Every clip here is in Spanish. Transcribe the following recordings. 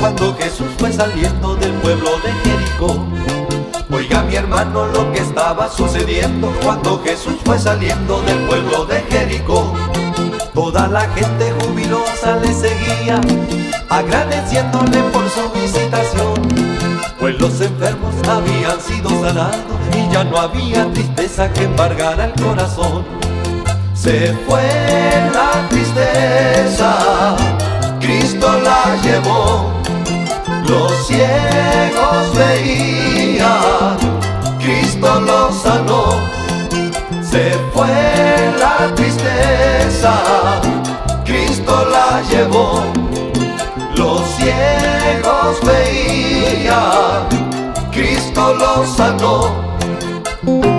cuando Jesús fue saliendo del pueblo de Jericó. Oiga mi hermano lo que estaba sucediendo cuando Jesús fue saliendo del pueblo de Jericó. Toda la gente jubilosa le seguía, agradeciéndole por su visitación. Pues los enfermos habían sido sanados y ya no había tristeza que embargara el corazón. Se fue la tristeza, Cristo la llevó. Los ciegos veían, Cristo los sanó. Se fue la tristeza, Cristo la llevó. Los ciegos veían, Cristo los sanó.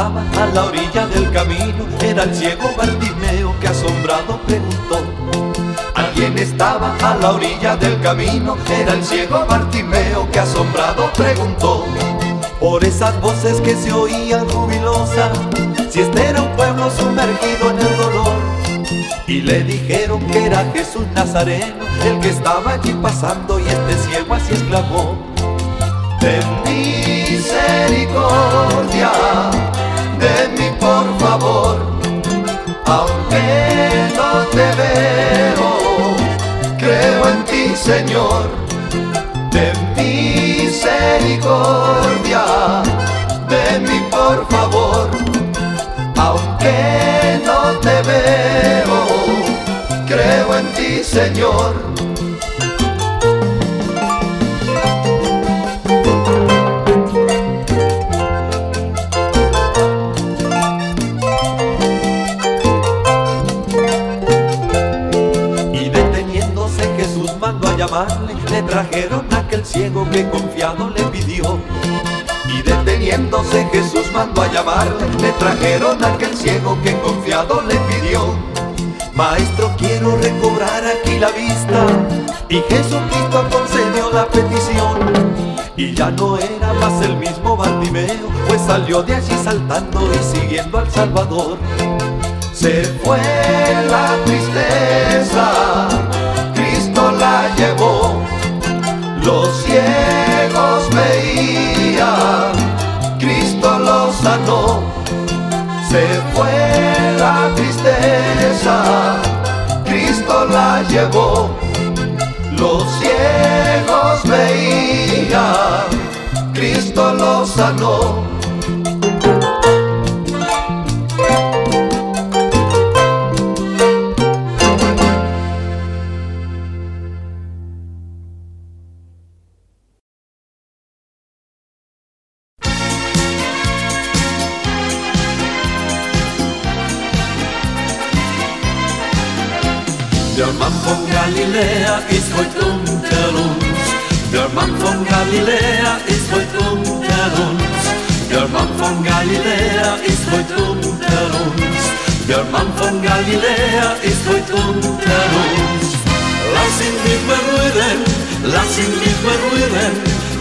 Estaba a la orilla del camino, era el ciego Bartimeo que asombrado preguntó. Alguien estaba a la orilla del camino, era el ciego Bartimeo que asombrado preguntó. Por esas voces que se oían jubilosas, si este era un pueblo sumergido en el dolor. Y le dijeron que era Jesús Nazareno, el que estaba allí pasando y este ciego así exclamó. Ten misericordia por favor, aunque no te veo, creo en ti Señor. Ten misericordia de mí por favor, aunque no te veo, creo en ti Señor. Trajeron a aquel ciego que confiado le pidió. Y deteniéndose Jesús mandó a llamarle, le trajeron a aquel ciego que confiado le pidió. Maestro, quiero recobrar aquí la vista. Y Jesucristo concedió la petición. Y ya no era más el mismo Bartimeo, pues salió de allí saltando y siguiendo al Salvador. Se fue la tristeza, Los ciegos veían, Cristo los sanó. Se fue la tristeza, Cristo la llevó. Los ciegos veían, Cristo los sanó. Galiläa ist heute unter uns. Lass ihn dich berühren, lass ihn dich berühren,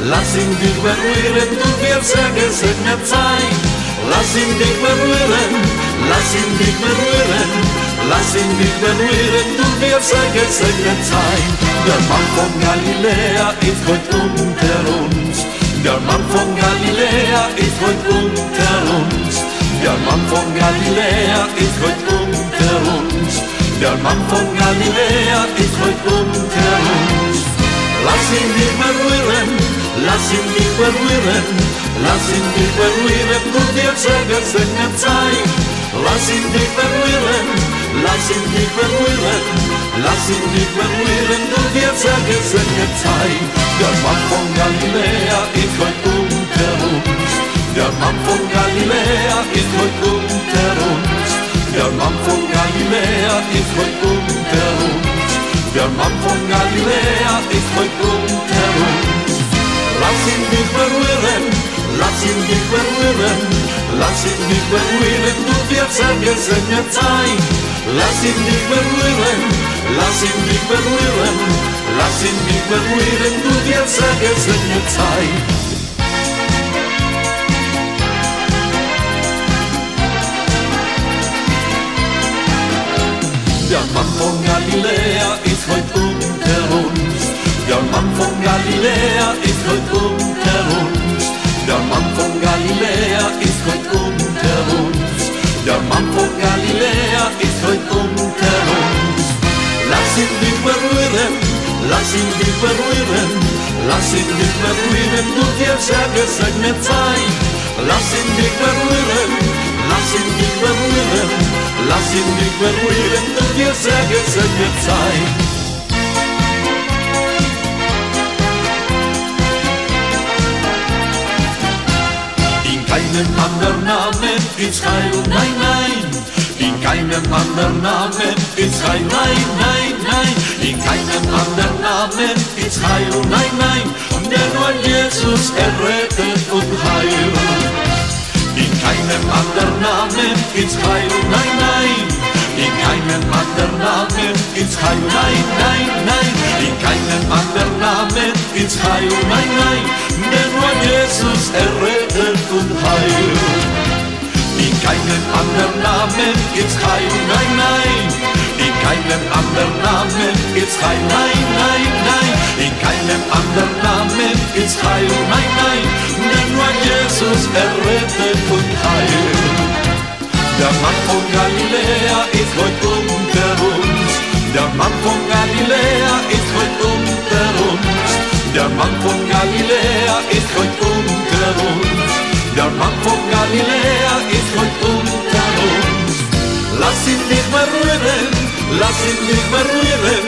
lass ihn dich berühren, du wirst er gesegnet sein. Lass ihn dich berühren, lass ihn dich berühren, lass ihn dich berühren, du wirst er gesegnet sein. Der Mann von Galiläa ist heute unter uns. Der Mann von Galiläa ist heute unter uns. Der Mann von Galiläa ist heute unter uns. Der Mann von Galiläa ist heute unter uns. Lass ihn dich berühren, lass ihn dich berühren, lass ihn dich berühren, du wirst er gesegnet sein. Lass ihn dich berühren, lass ihn dich berühren, lass ihn dich berühren, du wirst er gesegnet sein. Der Mann von Galiläa ist heute unter uns. Mann von Galiläa ist heute unter uns. Der Mann von Galiläa ist heute unter uns. Der Mann von Galiläa ist heute unter uns. Lass ihn dich berühren, lass ihn dich berühren, lass ihn dich berühren, du wirst er gesegnet sein. Lass ihn dich berühren, lass ihn dich berühren, lass ihn dich berühren, du dir sehr gesegnete Zeit. Der Mann von Galiläa ist heute unter uns. Der Mann von Galiläa ist heute unter uns. Der Mann von Galiläa ist heute unter uns. Der Mann von Galiläa ist heute unter uns. Lass ihn dich berühren, lass ihn dich berühren, lass ihn dich berühren, du dir sehr gesegnet sein. Lass ihn dich berühren, lass ihn dich berühren, lass ihn dich berühren, du dir sehr gesegnet sein. In keinem anderen Namen ist Heil, nein, nein. In keinem anderen Namen ist Heil, nein, nein, nein. In keinem anderen Namen ist Heil, nein, nein. Der nur Jesus errettet und heilt. In keinem anderen Namen ist Heil, nein, nein. In keinem anderen Namen ist Heil, nein, nein, nein. In keinem anderen Namen ist Heil, nein, nein. Denn nur Jesus errettet und heilt. In keinem anderen Namen ist Heil, nein, nein. In keinem anderen Namen ist Heil, nein, nein, nein. In keinem anderen Namen ist Heil, nein, nein. Denn nur Jesus errettet und heilt. Der Mann von Galiläa ist heute unter uns. Der Mann von Galiläa ist heute unter uns. Der Mann von Galiläa ist heute unter uns. Der Mann von Galiläa ist heute unter uns. Lass ihn dich berühren, lass ihn dich berühren,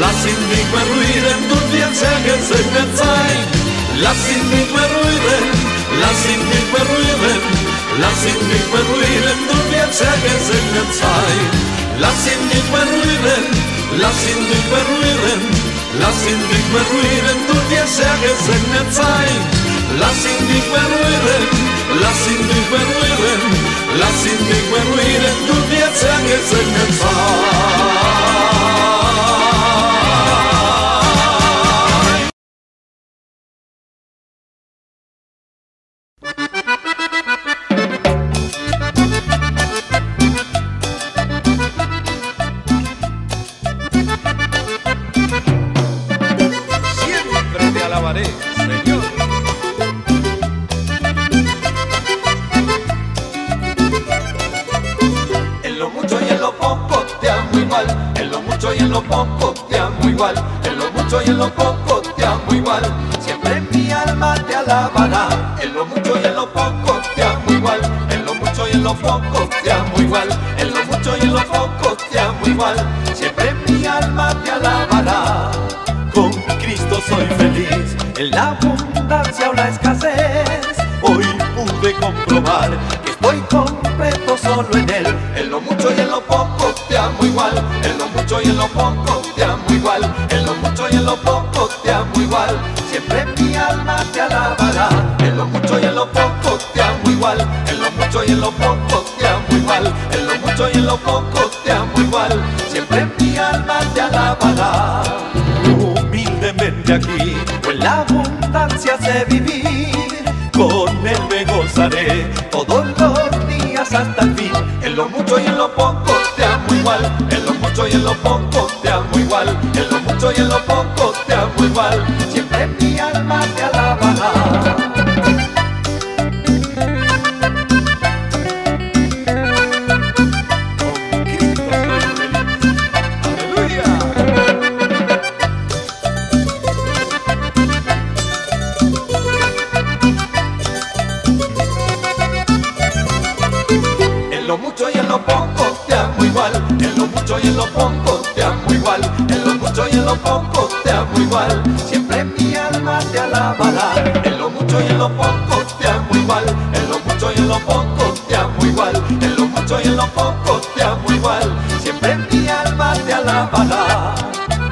lass ihn dich berühren, du wirst sehr gesegnet sein. Lass ihn dich berühren, lass ihn dich berühren, lass ihn dich berühren, du wirst sehr gesegnet sein. Lass ihn dich berühren, lass ihn dich berühren, lass ihn dich berühren, du wirst sehr gesegnet sein. Lass ihn dich berühren, lass ihn dich berühren, lass ihn dich berühren, du wirst sehr gesegnet sein. En lo mucho y en lo poco te amo igual. En lo mucho y en lo poco te amo igual. En lo mucho y en lo poco te amo igual. Siempre mi alma te alabará. En lo mucho y en lo poco te amo igual. En lo mucho y en lo poco te amo igual. En lo mucho y en lo poco te amo igual. Siempre mi alma te alabará. Humildemente aquí, en la abundancia sé vivir. Con él me gozaré lo mucho y en lo poco te amo igual. En lo mucho y en lo poco te amo igual. En lo mucho y en lo poco te amo igual. Amo igual. Siempre mi alma te alabará. En lo mucho y en lo poco te amo igual. En lo mucho y en lo poco te amo igual. En lo mucho y en lo poco te amo igual. Siempre mi alma te alabará.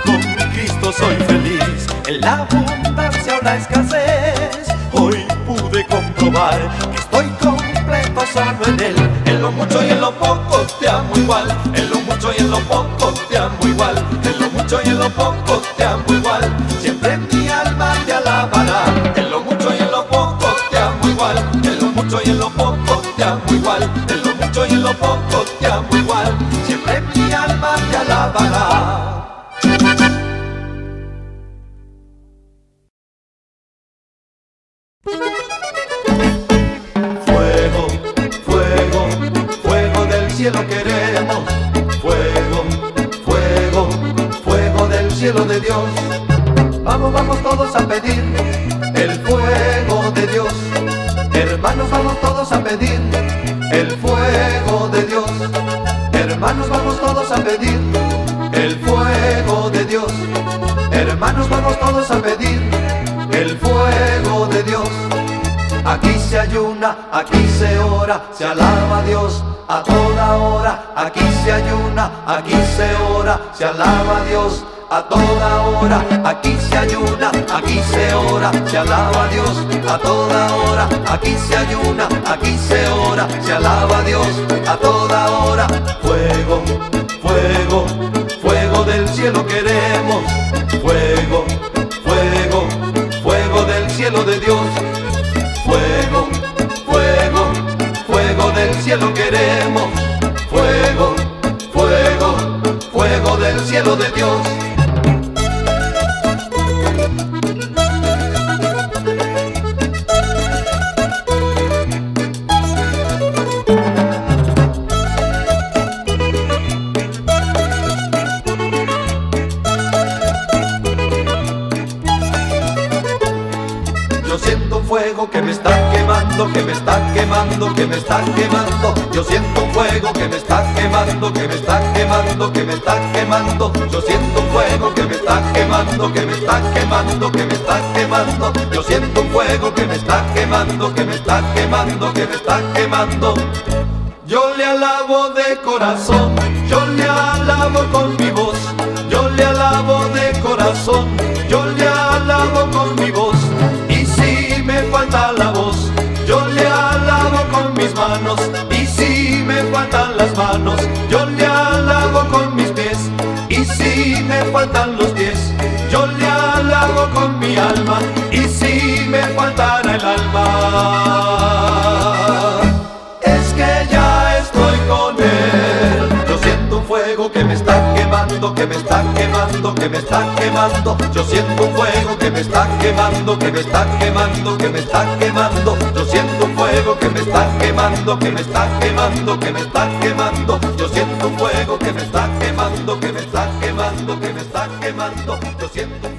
Con Cristo soy feliz. En la abundancia o la escasez. Hoy pude comprobar que estoy completo solo en Él. En lo mucho y en lo poco te amo igual. En lo mucho y en lo poco te amo igual. En lo mucho y en lo poco Aquí se ayuna, aquí se ora, se alaba Dios a toda hora. Fuego, fuego, fuego del cielo queremos. Fuego, fuego, fuego del cielo de Dios. Fuego, fuego, fuego del cielo queremos. Fuego, fuego, fuego del cielo de Dios. Está quemando. Yo siento fuego que me está quemando, que me está quemando, que me está quemando. Yo siento fuego que me está quemando, que me está quemando, que me está quemando. Yo siento fuego que me está quemando, que me está quemando, que me está quemando. Yo le alabo de corazón, yo le alabo con mi voz, yo le alabo de corazón, yo le alabo con mi voz. Y si me faltan las manos, yo le alabo con mis pies. Y si me faltan los pies, yo le alabo con mi alma. Y si me faltara el alma, es que ya estoy con él. Yo siento un fuego que me está quemando, que me está quemando, me está quemando. Yo siento un fuego que me está quemando, que me está quemando, que me está quemando. Yo siento un fuego que me está quemando, que me está quemando, que me está quemando. Yo siento un fuego que me está quemando, que me está quemando, que me está quemando. Yo siento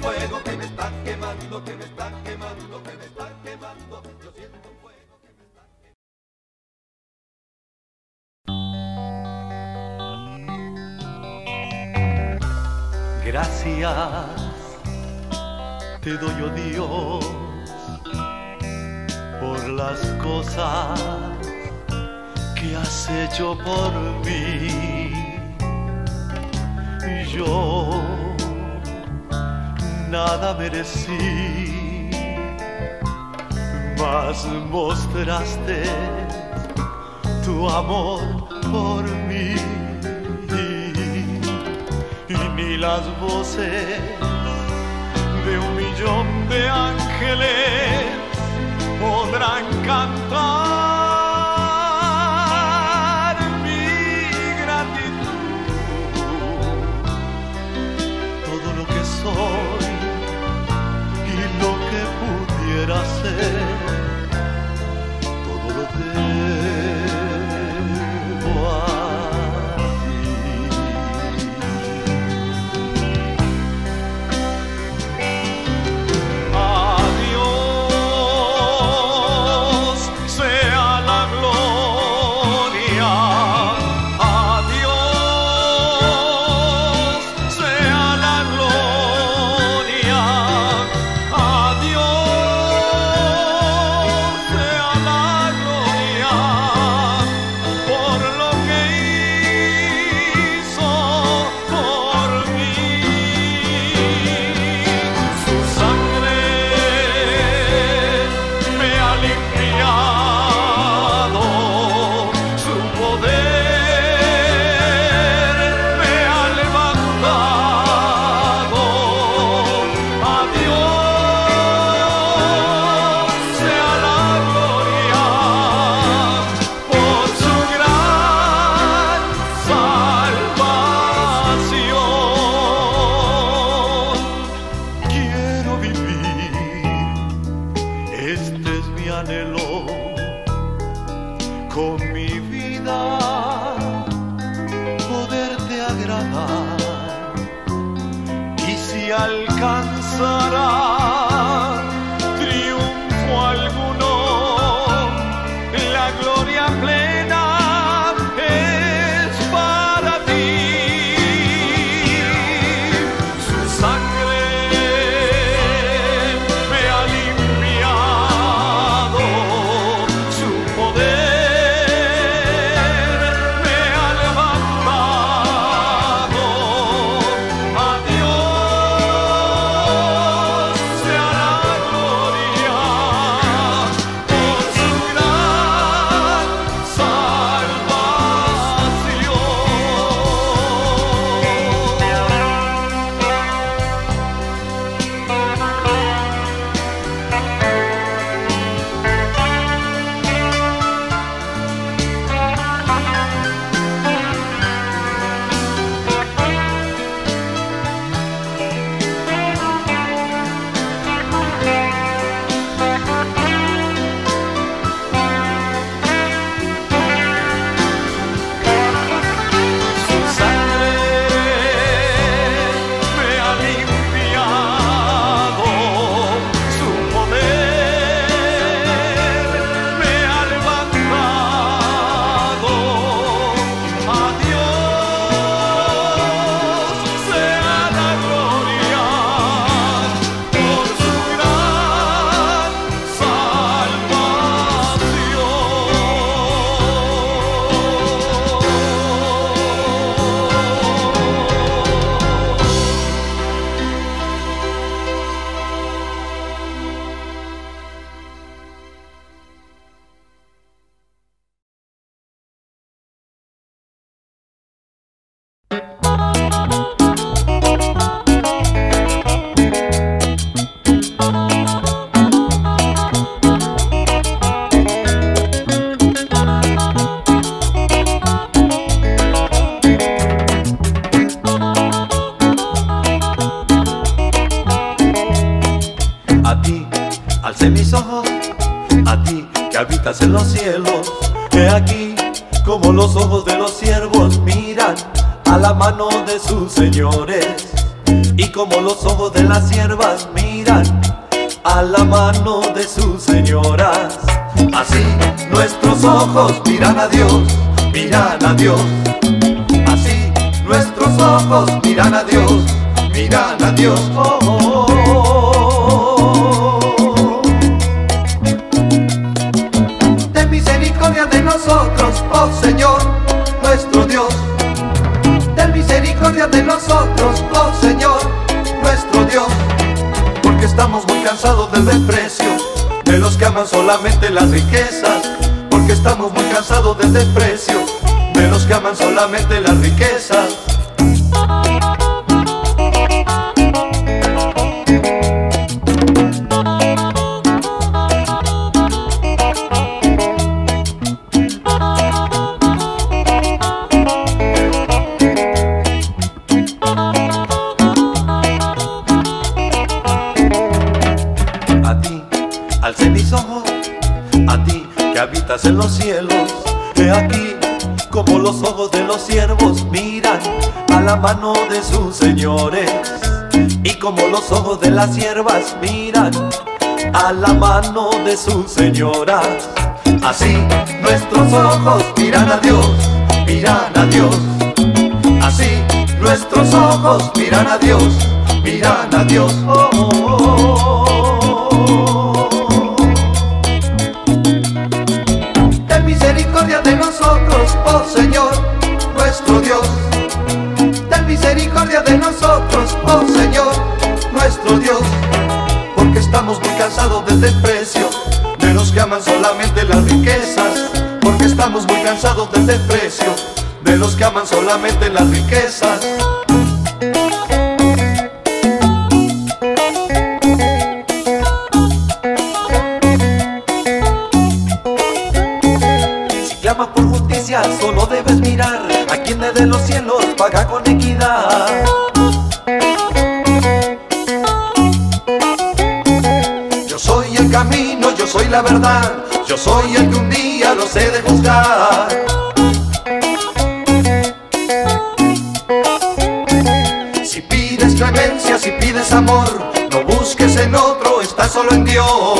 Jesús, señora. Así nuestros ojos miran a Dios, miran a Dios. Así nuestros ojos miran a Dios, miran a Dios. Estamos muy cansados del desprecio de los que aman solamente las riquezas. Si clamas por justicia, solo debes mirar a quien desde los cielos paga con equidad. Yo soy el camino, yo soy la verdad, yo soy el de juzgar. Si pides clemencia, si pides amor, no busques en otro, está solo en Dios.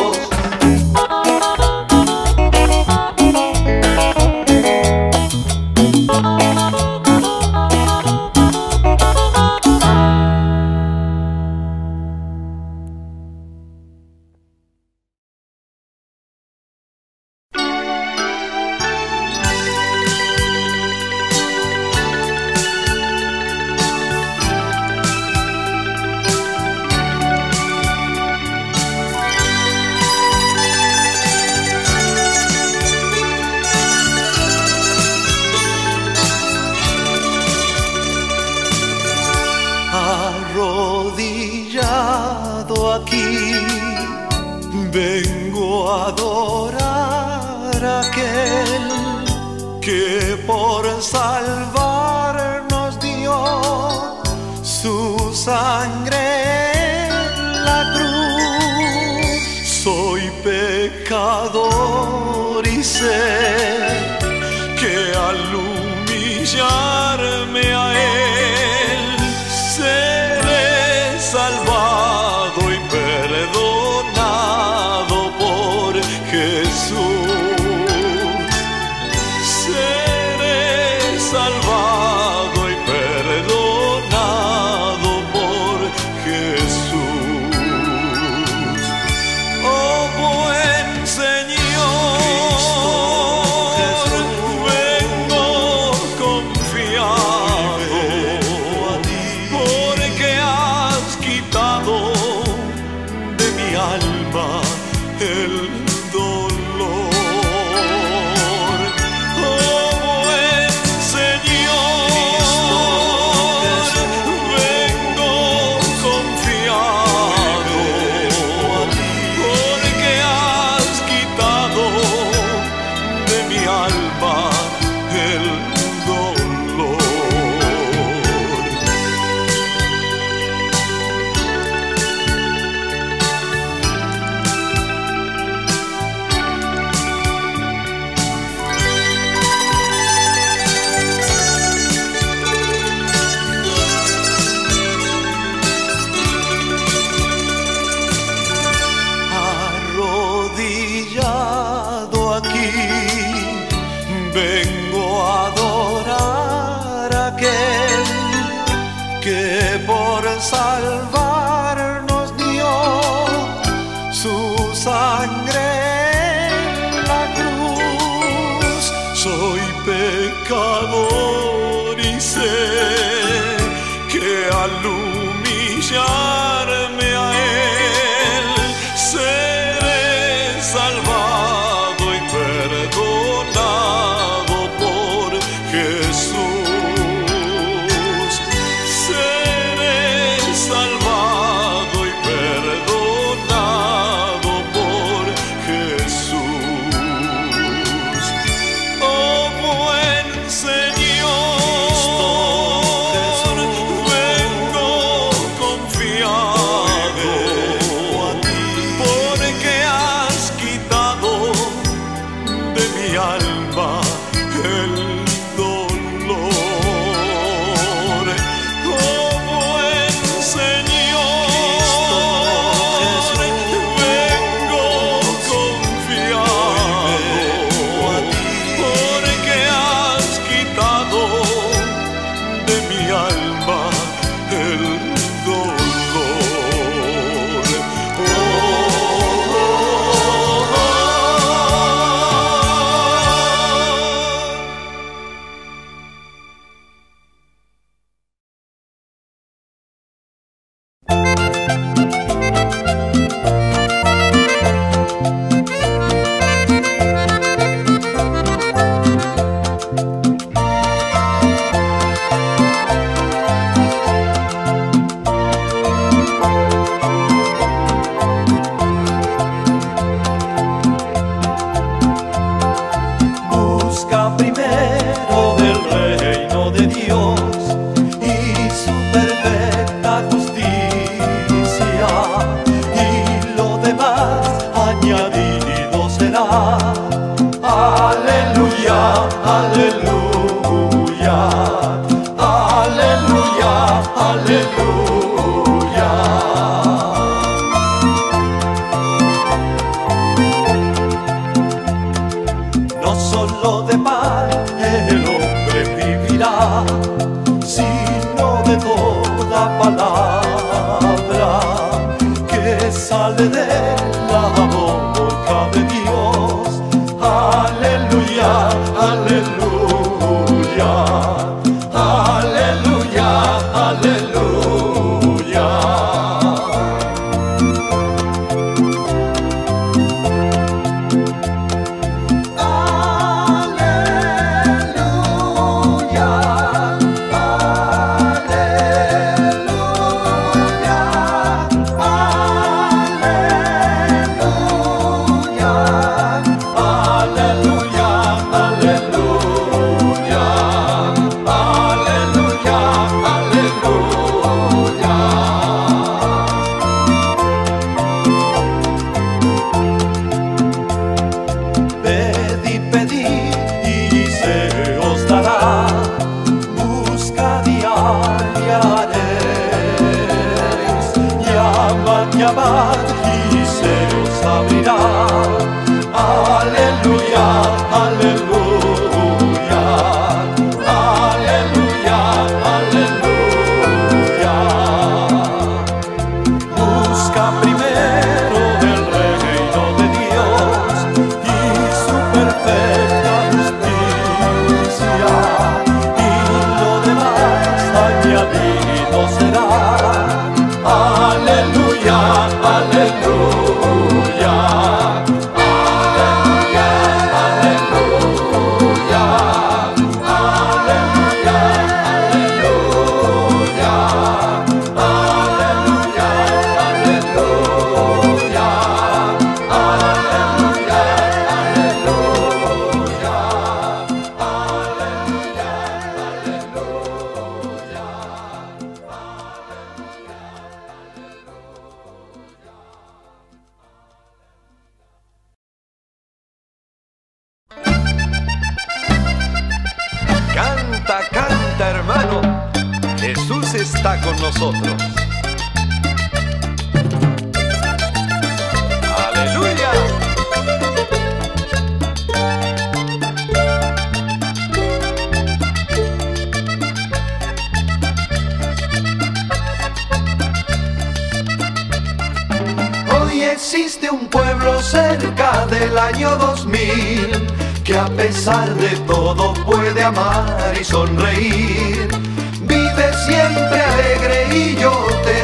solo de paz.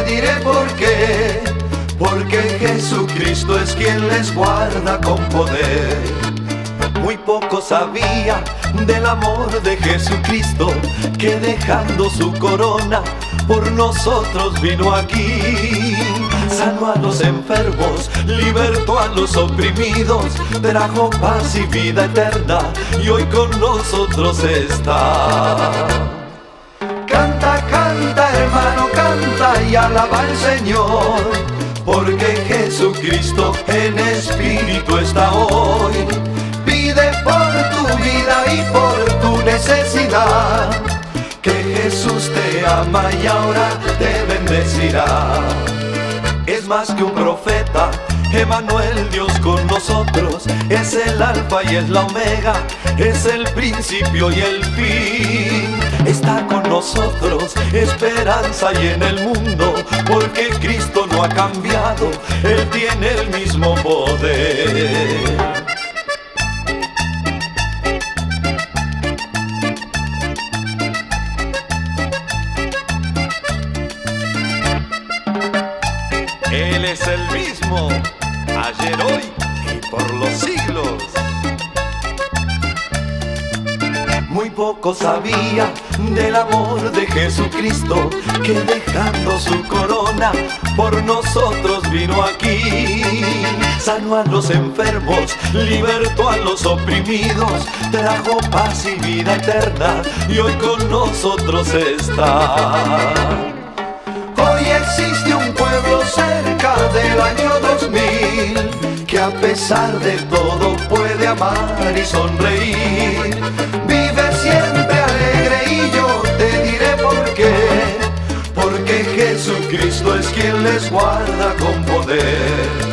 Diré por qué. Porque Jesucristo es quien les guarda con poder. Muy poco sabía del amor de Jesucristo que dejando su corona por nosotros vino aquí. Sanó a los enfermos, libertó a los oprimidos, trajo paz y vida eterna y hoy con nosotros está. Hermano, canta y alaba al Señor, porque Jesucristo en espíritu está hoy. Pide por tu vida y por tu necesidad, que Jesús te ama y ahora te bendecirá. Es más que un profeta, Emanuel, Dios con nosotros, es el alfa y es la omega, es el principio y el fin. Está con nosotros, esperanza y en el mundo, porque Cristo no ha cambiado, Él tiene el mismo poder. Él es el mismo, ayer, hoy y por los siglos. Muy poco sabía del amor de Jesucristo, que dejando su corona por nosotros vino aquí. Sanó a los enfermos, libertó a los oprimidos, trajo paz y vida eterna y hoy con nosotros está. Hoy existe un pueblo cerca del año 2000 que a pesar de todo puede amar y sonreír. Vive siempre alegre y yo te diré por qué. Porque Jesucristo es quien les guarda con poder.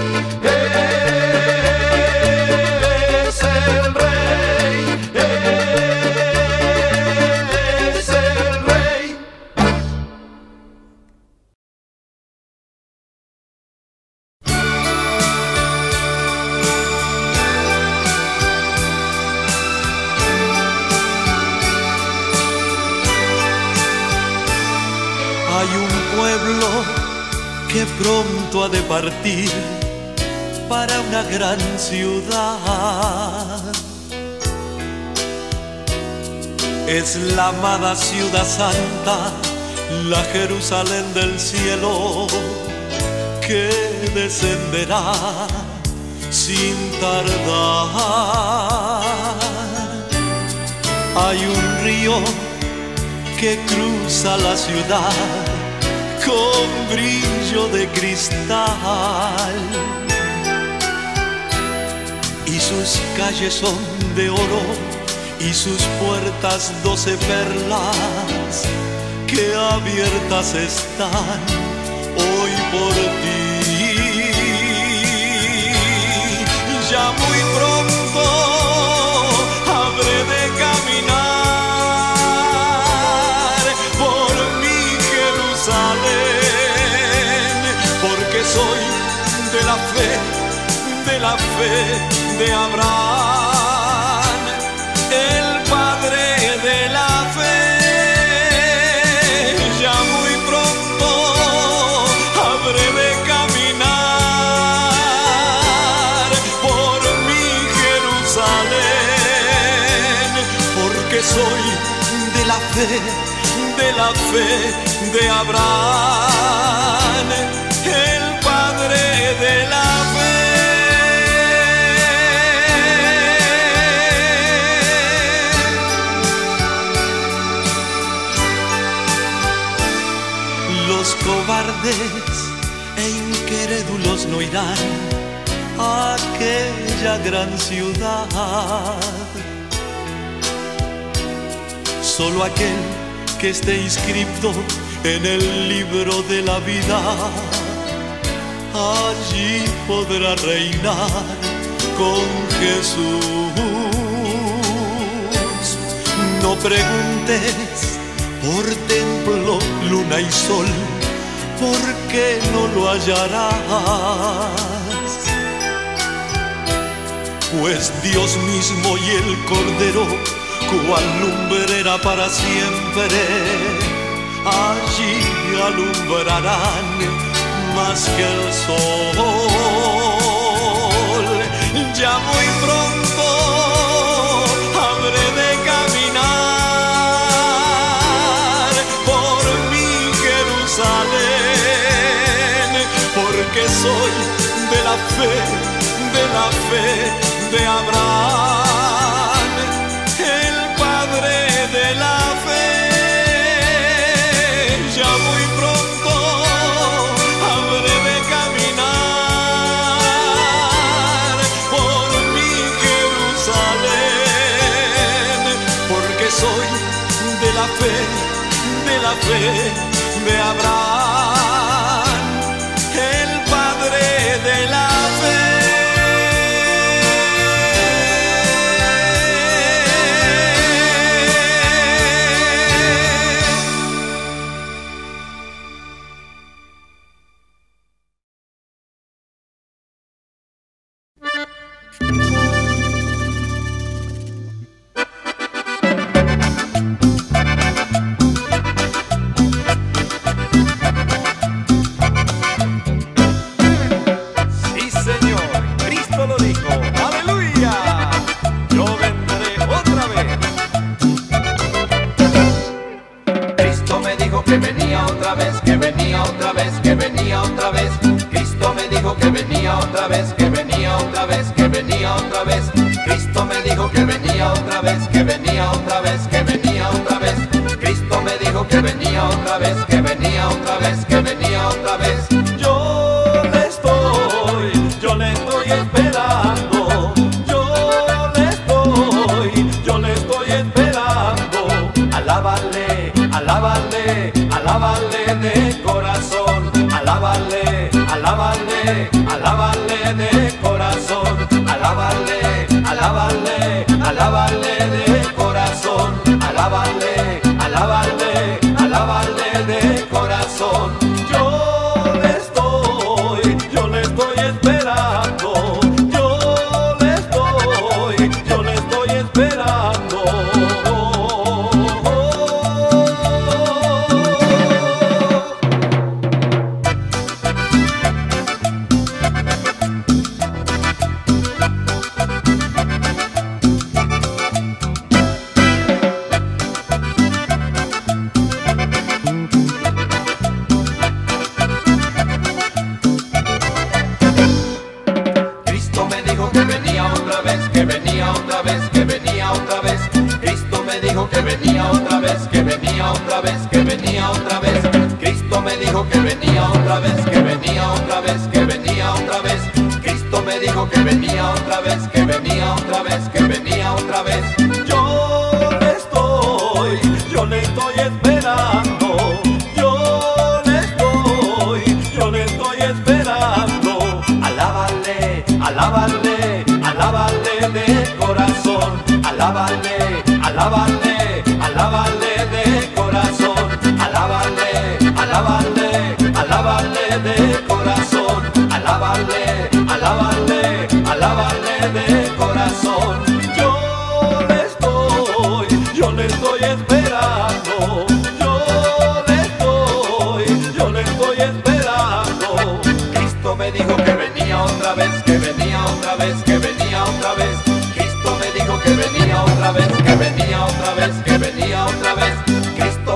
De partir para una gran ciudad. Es la amada ciudad santa, la Jerusalén del cielo, que descenderá sin tardar. Hay un río que cruza la ciudad con brillo de cristal. Y sus calles son de oro y sus puertas doce perlas que abiertas están hoy por ti. Ya muy pronto El padre de la fe. Los cobardes e incrédulos no irán a aquella gran ciudad. Solo aquel que esté inscripto en el libro de la vida. Allí podrá reinar con Jesús. No preguntes por templo, luna y sol, porque no lo hallarás. Pues Dios mismo y el Cordero, cual lumbrera para siempre, alumbrarán más que el sol. Ya muy pronto habré de caminar por mi Jerusalén, porque soy de la fe, de la fe de Abraham.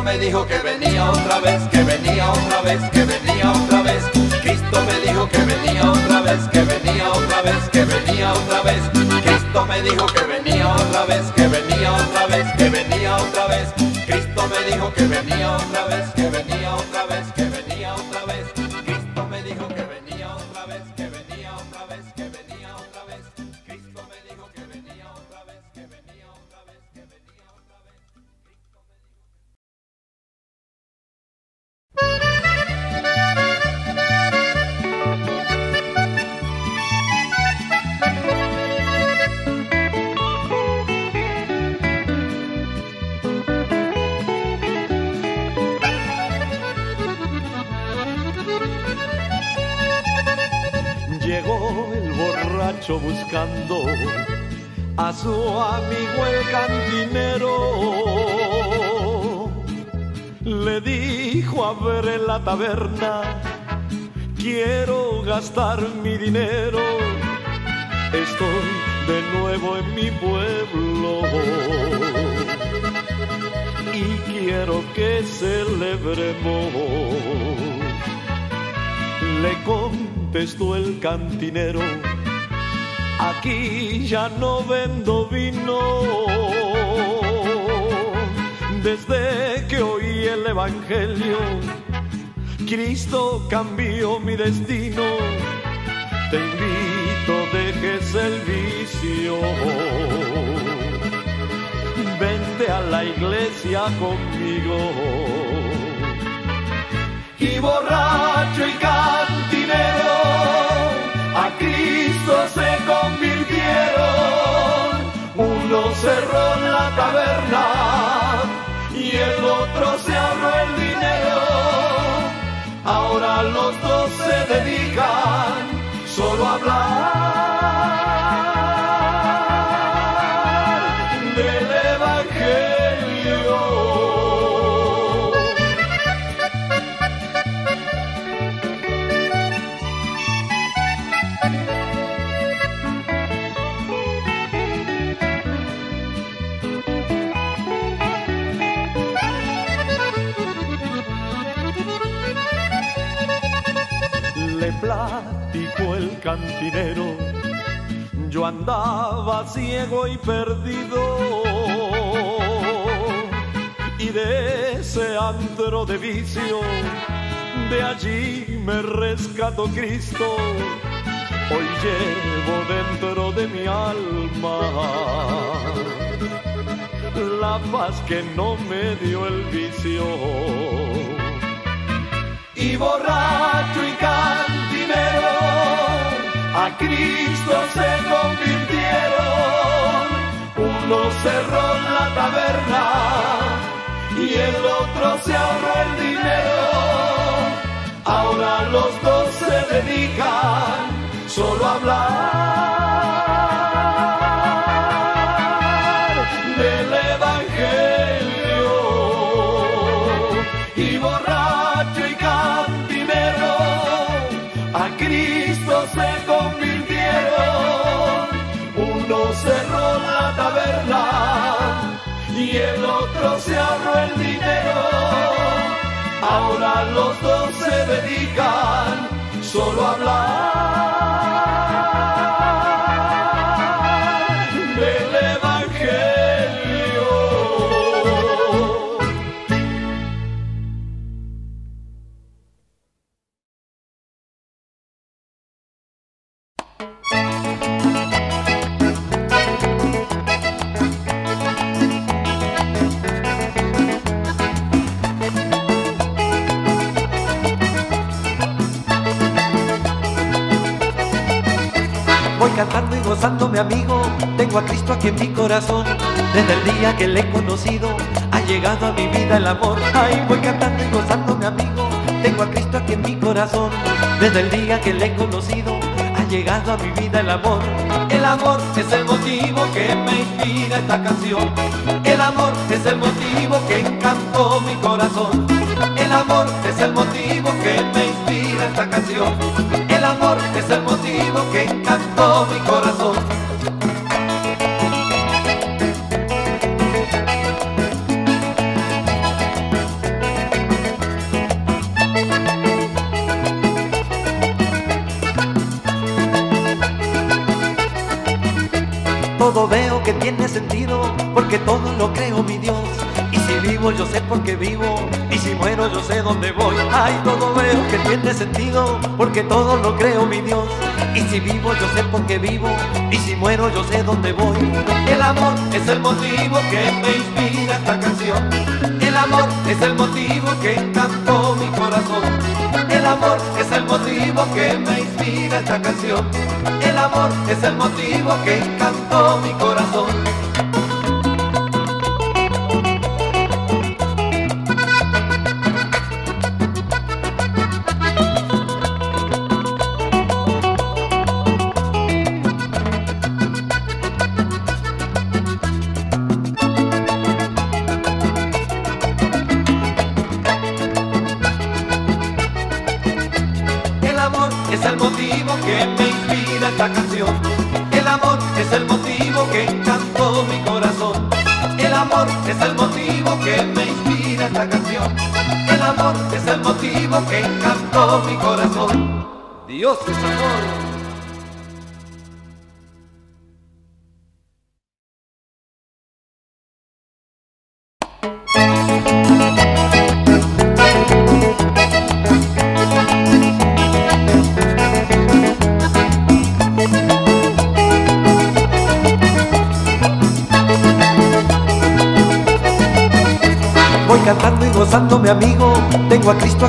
Me dijo que venía otra vez, que venía otra vez, que venía otra vez. Cristo me dijo que venía otra vez, que venía otra vez, que venía otra vez. Cristo me dijo que venía otra vez, que venía otra vez, que venía otra vez. Cristo me dijo que venía otra vez, cantinero, aquí ya no vendo vino. Desde que oí el Evangelio, Cristo cambió mi destino. Te invito, dejes el vicio. Vente a la iglesia conmigo y borracho y cantinero a Cristo se convirtieron. Uno cerró la taberna y el otro se ahorró el dinero. Ahora los dos se dedican solo a hablar Le platicó el cantinero, yo andaba ciego y perdido. Y de ese antro de vicio, de allí me rescató Cristo. Hoy llevo dentro de mi alma la paz que no me dio el vicio y borracho y cantinero a Cristo se convirtieron. Uno cerró la taberna y el otro se ahorró el dinero. Ahora los dos se dedican solo a hablar y el otro se ahorró el dinero. Ahora los dos se dedican solo a hablar cantando y gozando, mi amigo. Tengo a Cristo aquí en mi corazón. Desde el día que le he conocido, ha llegado a mi vida el amor. Ay, voy cantando y gozando, mi amigo. Tengo a Cristo aquí en mi corazón. Desde el día que le he conocido, ha llegado a mi vida el amor. El amor es el motivo que me inspira esta canción. El amor es el motivo que encantó mi corazón. El amor es el motivo que me inspira esta canción amor es el motivo que encantó mi corazón. Todo veo que tiene sentido, porque todo lo creo mi Dios. Y si vivo yo sé por qué vivo, si muero yo sé dónde voy. Ay, todo veo que tiene sentido, porque todo lo creo mi Dios. Y si vivo yo sé por qué vivo, y si muero yo sé dónde voy. El amor es el motivo que me inspira esta canción. El amor es el motivo que encantó mi corazón. El amor es el motivo que me inspira esta canción. El amor es el motivo que encantó mi corazón. Dios es amor.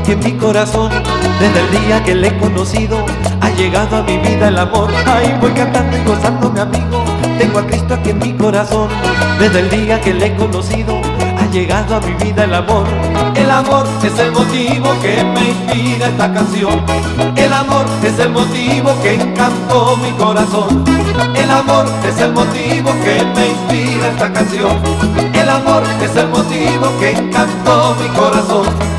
Aquí en mi corazón. Desde el día que le he conocido, ha llegado a mi vida el amor. Ay, voy cantando y gozando, mi amigo, tengo a Cristo aquí en mi corazón. Desde el día que le he conocido, ha llegado a mi vida el amor. El amor es el motivo que me inspira esta canción. El amor es el motivo que encantó mi corazón. El amor es el motivo que me inspira esta canción. El amor es el motivo que encantó mi corazón.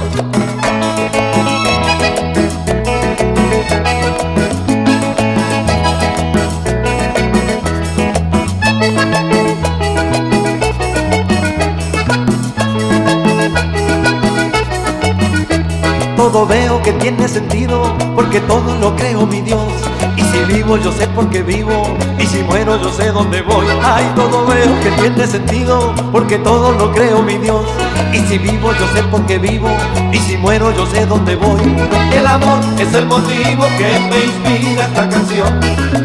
Porque todo lo creo mi Dios. Y si vivo yo sé por qué vivo, y si muero yo sé dónde voy. Ay, todo veo que tiene sentido, porque todo lo creo mi Dios. Y si vivo yo sé por qué vivo, y si muero yo sé dónde voy. El amor es el motivo que me inspira esta canción.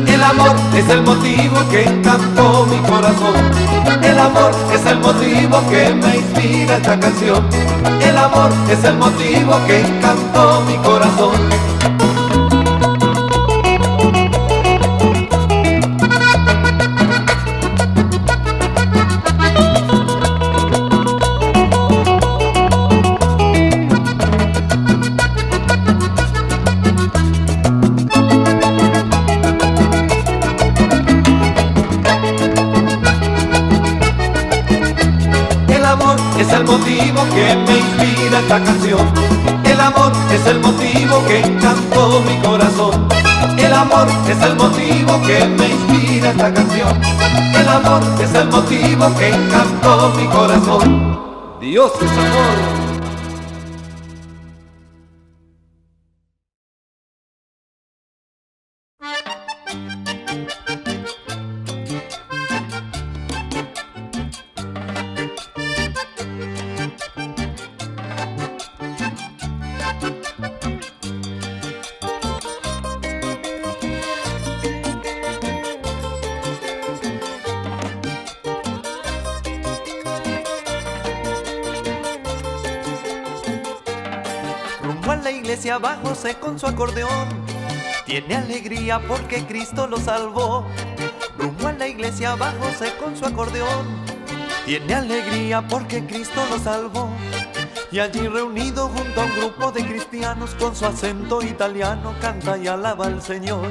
El amor es el motivo que encantó mi corazón. El amor es el motivo que me inspira esta canción. El amor es el motivo que encantó mi corazón. Amor es el motivo que me inspira esta canción. El amor es el motivo que encantó mi corazón. Dios es amor. Con su acordeón. Tiene alegría porque Cristo lo salvó. Rumbo a la iglesia bajose con su acordeón. Tiene alegría porque Cristo lo salvó. Y allí reunido junto a un grupo de cristianos con su acento italiano canta y alaba al Señor.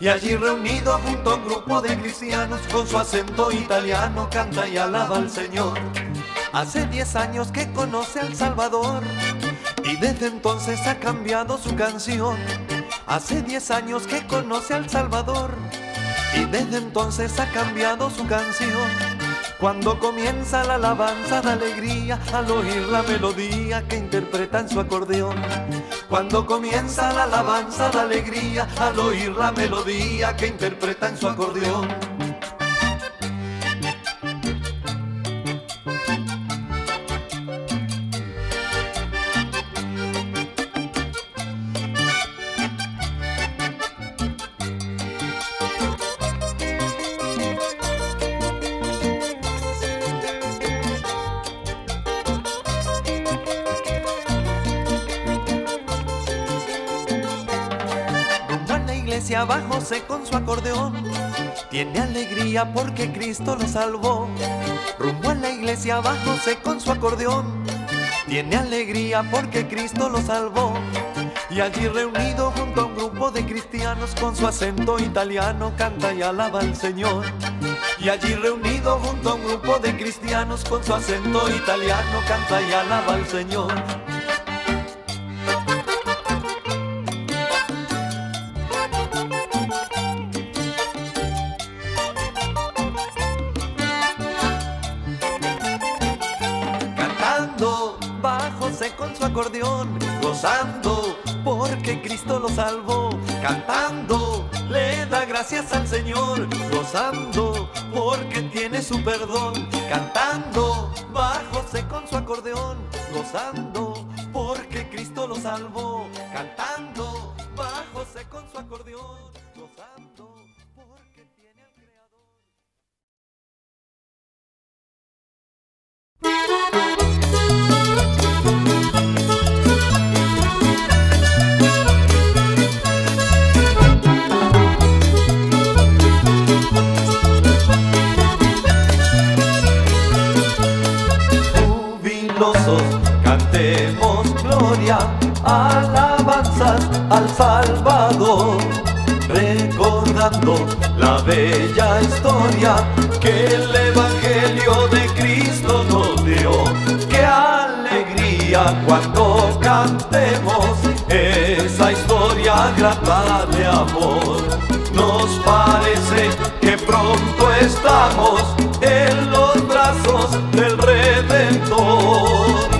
Y allí reunido junto a un grupo de cristianos con su acento italiano canta y alaba al Señor. Hace diez años que conoce al Salvador y desde entonces ha cambiado su canción. Hace 10 años que conoce al Salvador y desde entonces ha cambiado su canción. Cuando comienza la alabanza de alegría al oír la melodía que interpreta en su acordeón. Cuando comienza la alabanza de alegría al oír la melodía que interpreta en su acordeón. José con su acordeón. Tiene alegría porque Cristo lo salvó. Rumbo a la iglesia va José con su acordeón. Tiene alegría porque Cristo lo salvó. Y allí reunido junto a un grupo de cristianos con su acento italiano canta y alaba al Señor. Y allí reunido junto a un grupo de cristianos con su acento italiano canta y alaba al Señor. Gozando porque Cristo lo salvó. Cantando le da gracias al Señor, gozando porque tiene su perdón. Cantando va José con su acordeón, gozando porque Cristo lo salvó. Cantando va José con su acordeón, la bella historia que el Evangelio de Cristo nos dio. Qué alegría cuando cantemos esa historia grata de amor. Nos parece que pronto estamos en los brazos del Redentor.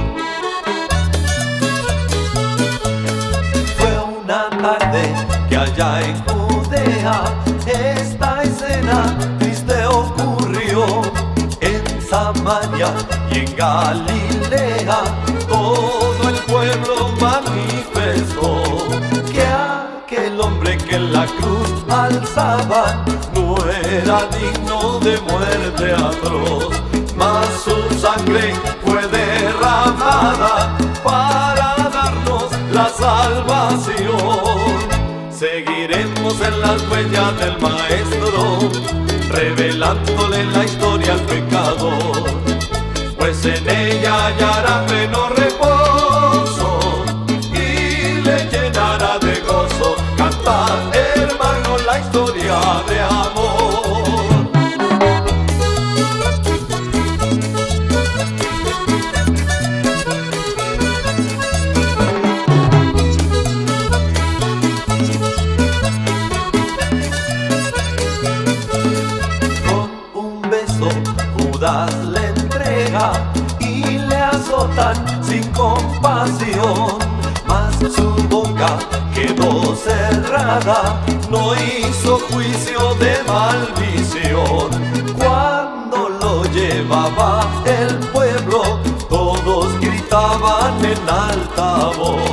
Fue una tarde que allá en Esta escena triste ocurrió. En Samaria y en Galilea todo el pueblo manifestó que aquel hombre que la cruz alzaban no era digno de muerte atroz, mas su sangre fue derramada para darnos la salvación. Seguiremos en las huellas del Maestro, revelándole la historia al pecador, pues en ella hallará pleno no hizo juicio de maldición. Cuando lo llevaba el pueblo, todos gritaban en alta voz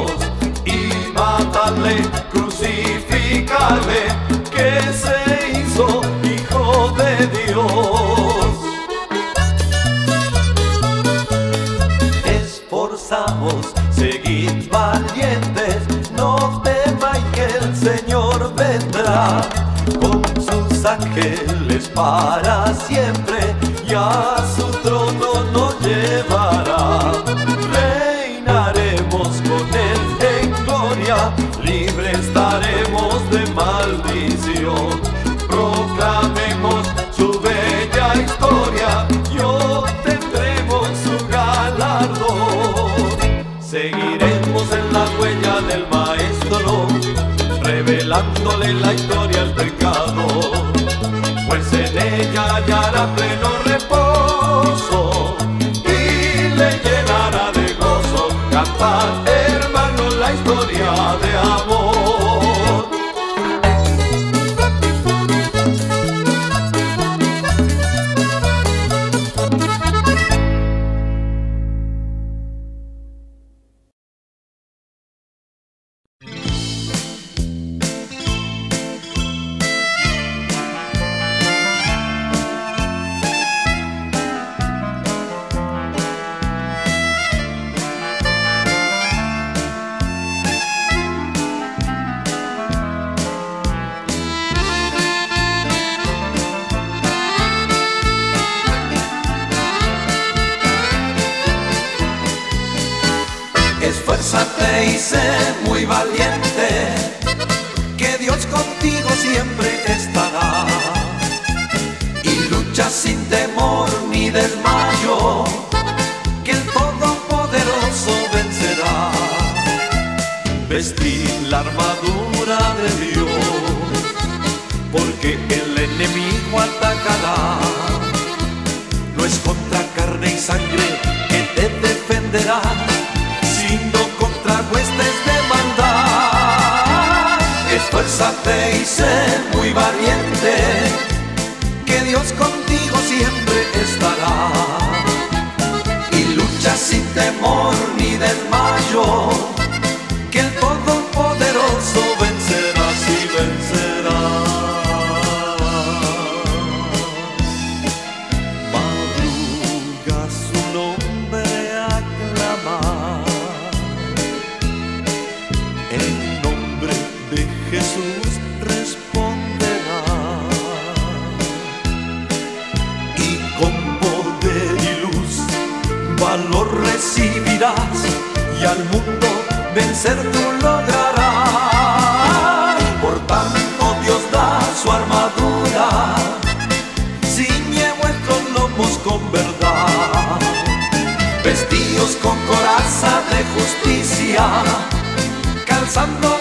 sus ángeles para siempre y a su trono nos llevará. Reinaremos con él en gloria, libre estaremos de maldición. Proclamemos su bella historia y obtendremos su galardón. Seguiremos en la huella del maestro, revelándole la historia al pecador, recibirás y al mundo vencer tú lograrás. Por tanto Dios da su armadura, ciñe vuestros lomos con verdad. Vestidos con coraza de justicia, calzando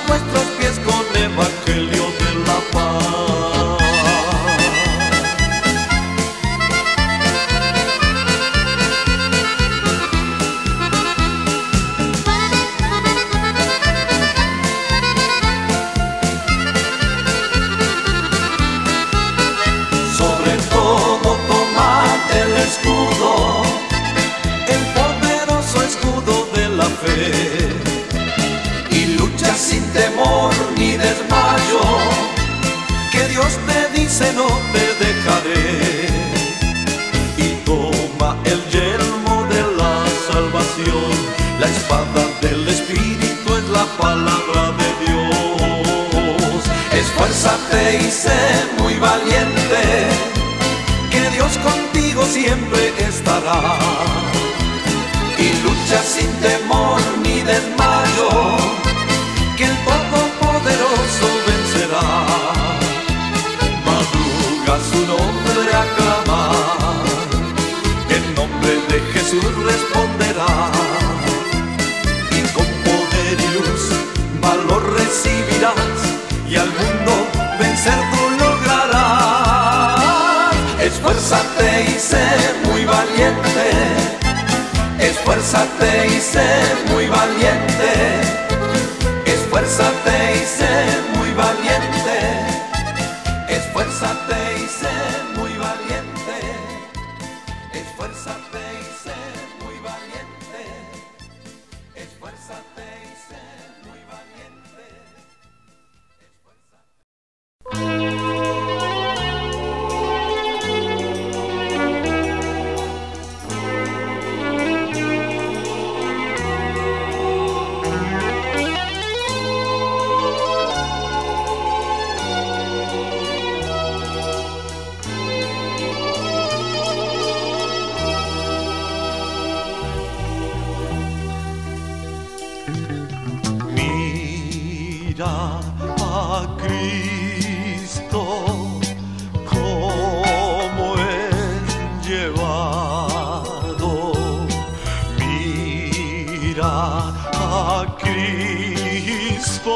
Cristo.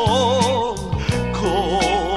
Con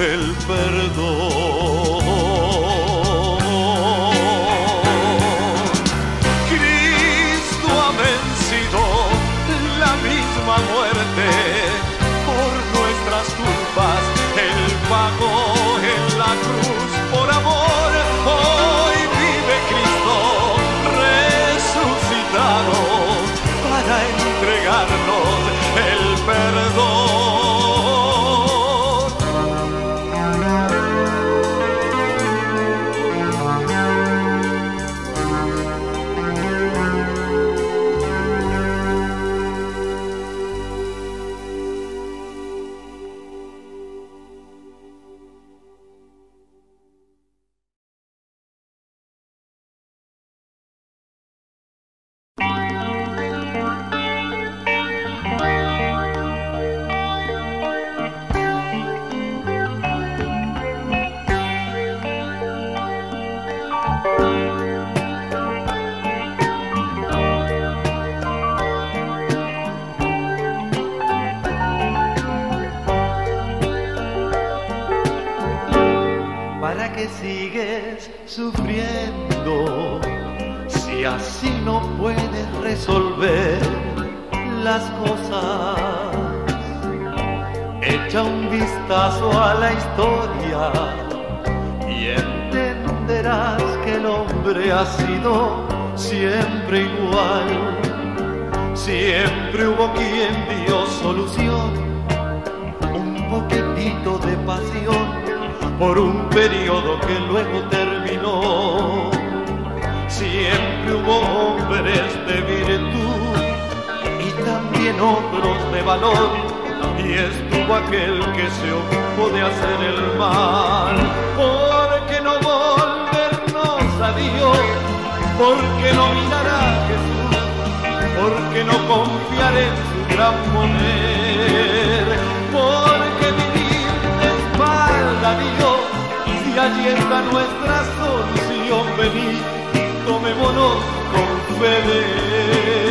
el perdón. Periodo que luego terminó. Siempre hubo hombres de virtud y también otros de valor. Y estuvo aquel que se ocupó de hacer el mal. ¿Por qué no volvernos a Dios? ¿Por qué no mirar a Jesús? ¿Por qué no confiar en su gran poder? Allí está nuestra solución, venid, tomémonos con fe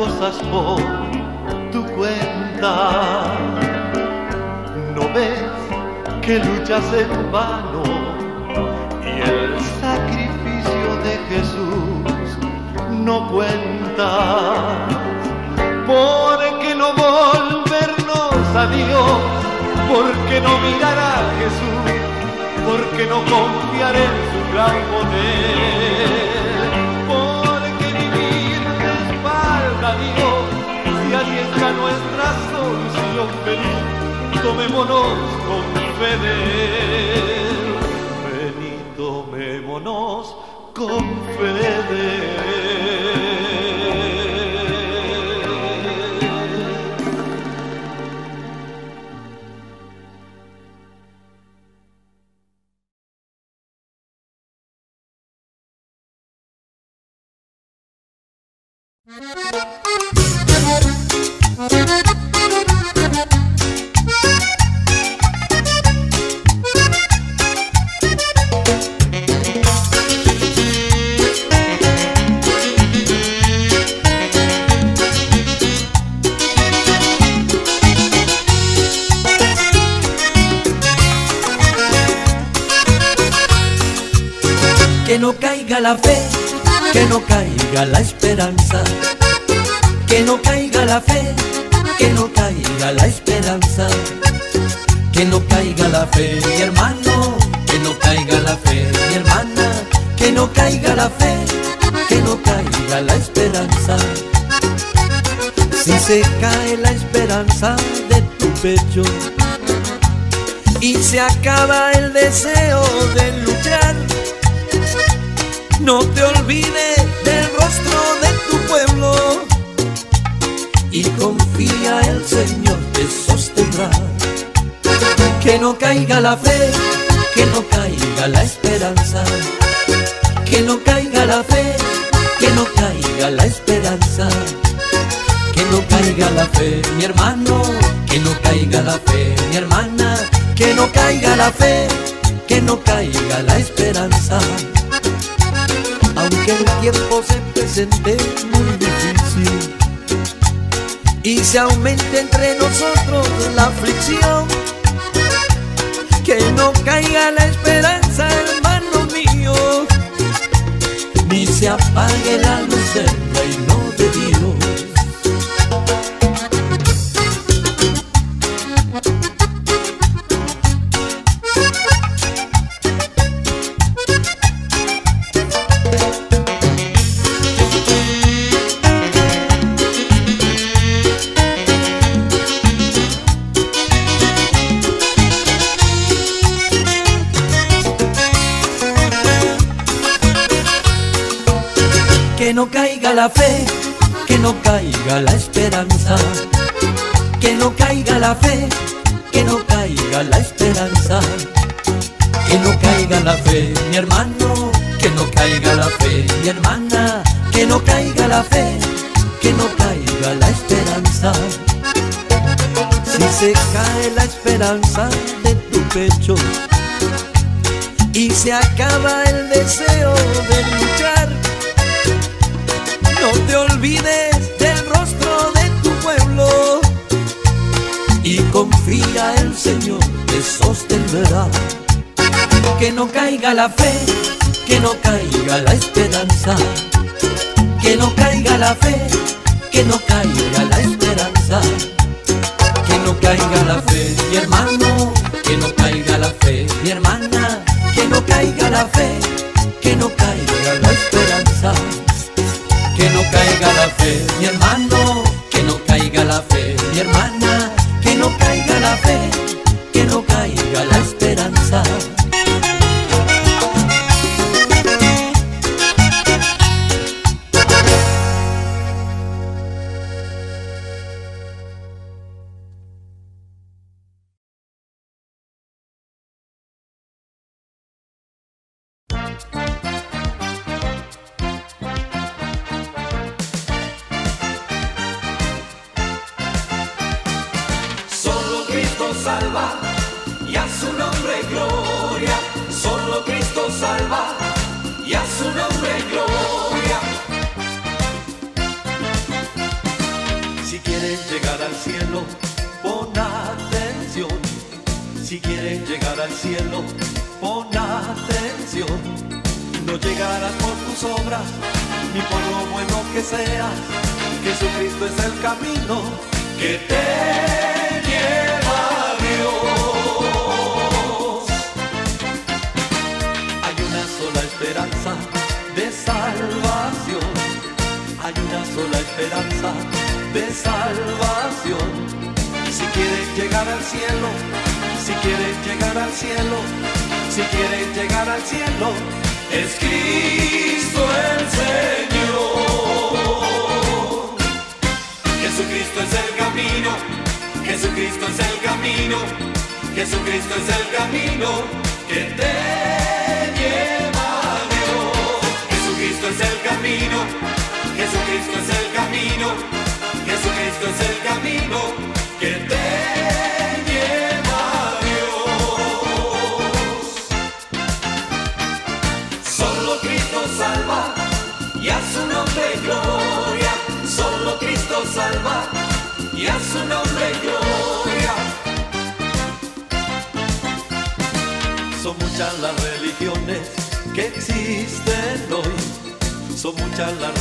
cosas por tu cuenta? ¿No ves que luchas en vano y el sacrificio de Jesús no cuenta? ¿Por qué no volvernos a Dios? ¿Por qué no mirar a Jesús? ¿Por qué no confiar en su gran poder? Nuestra solución feliz, tomémonos con fe de. Ven y tomémonos con fe de. buscaba el deseo. entre nosotros la aflicción. pecho y se acaba el deseo de luchar. No te olvides del rostro de tu pueblo y confía el Señor te sostendrá. Que no caiga la fe, que no caiga la esperanza, que no caiga la fe, que no caiga la esperanza, que no caiga la fe, mi hermano que no caiga la fe, mi hermana, que no caiga la fe, que no caiga la esperanza, que no caiga la fe, mi hermano, que no caiga la fe, mi hermana, que no caiga la fe, que no caiga.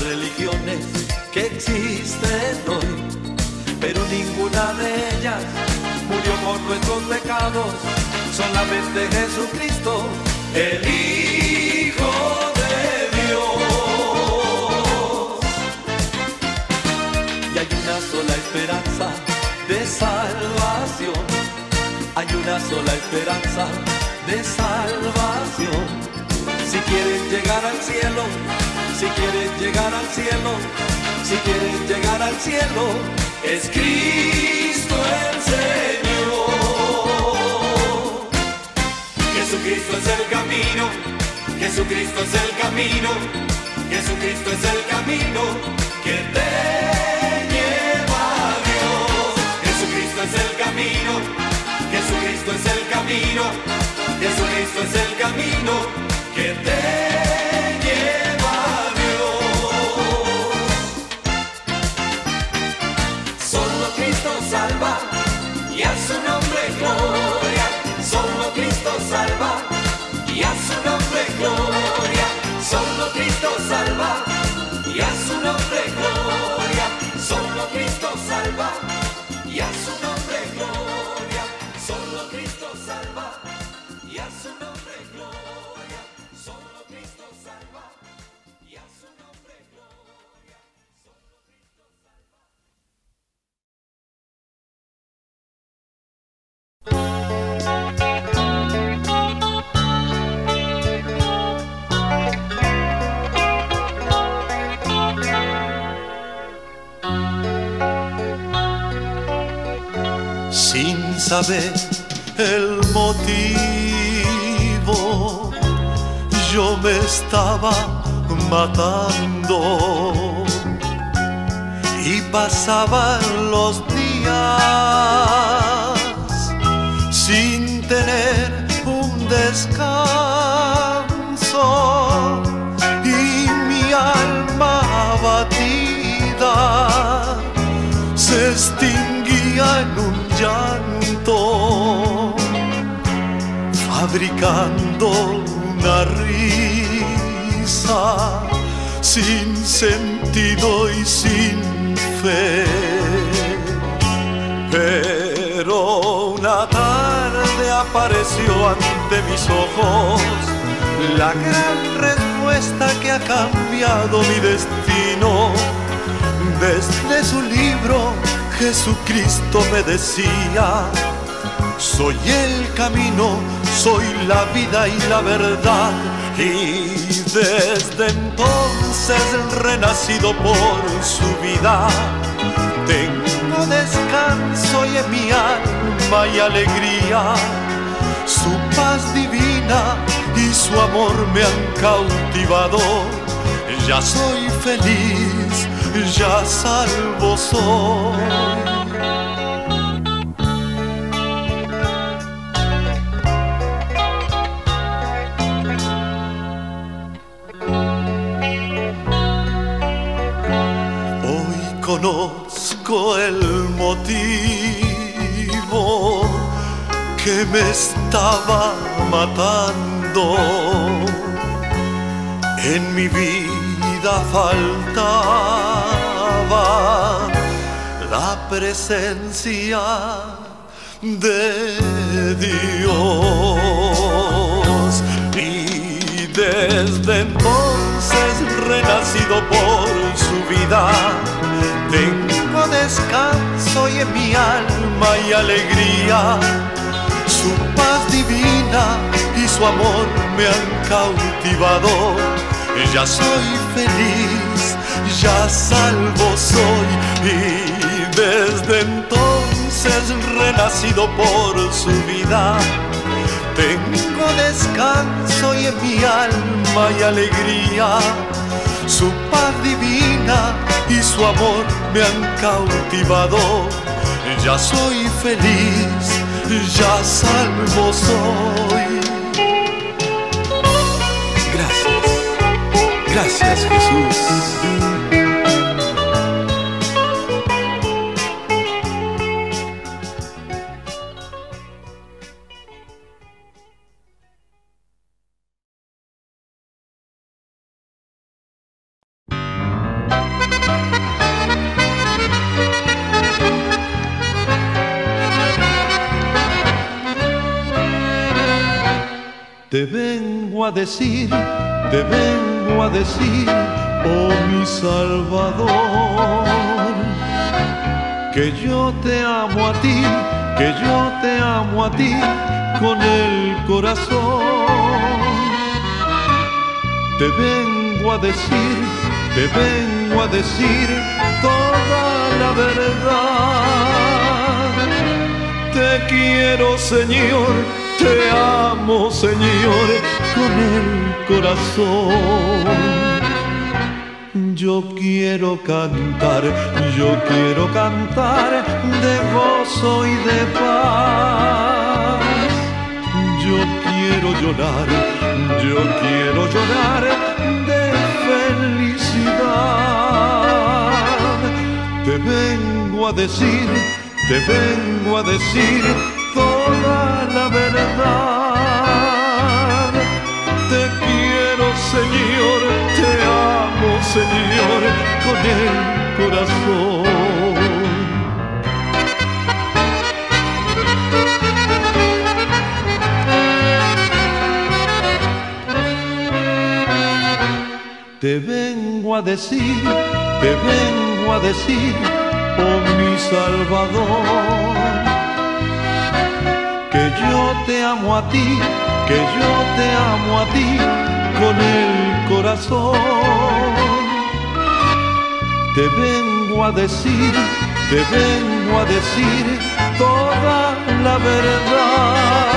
Religiones que existen hoy, pero ninguna de ellas murió por nuestros pecados. Solamente Jesucristo, el Hijo de Dios. Y hay una sola esperanza de salvación. Hay una sola esperanza de salvación. Si quieres llegar al cielo, si quieres llegar al cielo, si quieres llegar al cielo, es Cristo el Señor. Jesucristo es el camino, Jesucristo es el camino, Jesucristo es el camino que te lleva a Dios. Jesucristo es el camino, Jesucristo es el camino, Jesucristo es el camino que te y a su nombre gloria. Solo Cristo salva y a su nombre saber el motivo, yo me estaba matando. Y pasaban los días sin tener un descanso. Y mi alma abatida se extinguía en un llanto, fabricando una risa sin sentido y sin fe. Pero una tarde apareció ante mis ojos la gran respuesta que ha cambiado mi destino. Desde su libro Jesucristo me decía, soy el camino, soy la vida y la verdad. Y desde entonces renacido por su vida, tengo descanso y en mi alma y alegría. Su paz divina y su amor me han cautivado. Ya soy feliz, ya salvo soy. Conozco el motivo que me estaba matando. En mi vida faltaba la presencia de Dios. Y desde entonces, renacido por su vida, tengo descanso y en mi alma y alegría. Su paz divina y su amor me han cautivado. Ya soy feliz, ya salvo soy y desde entonces renacido por su vida. Tengo descanso y en mi alma y alegría. Su paz divina y su amor me han cautivado. Ya soy feliz, ya salvo soy. Gracias, gracias Jesús. Te vengo a decir, te vengo a decir, oh mi Salvador, que yo te amo a ti, que yo te amo a ti con el corazón. Te vengo a decir, te vengo a decir toda la verdad. Te quiero, Señor, te amo, Señor, con el corazón. Yo quiero cantar, yo quiero cantar de gozo y de paz. Yo quiero llorar, yo quiero llorar de felicidad. Te vengo a decir, te vengo a decir toda la verdad. Te quiero, Señor, te amo, Señor, con el corazón. Te vengo a decir, te vengo a decir, oh mi Salvador, yo te amo a ti, que yo te amo a ti con el corazón. Te vengo a decir, te vengo a decir toda la verdad.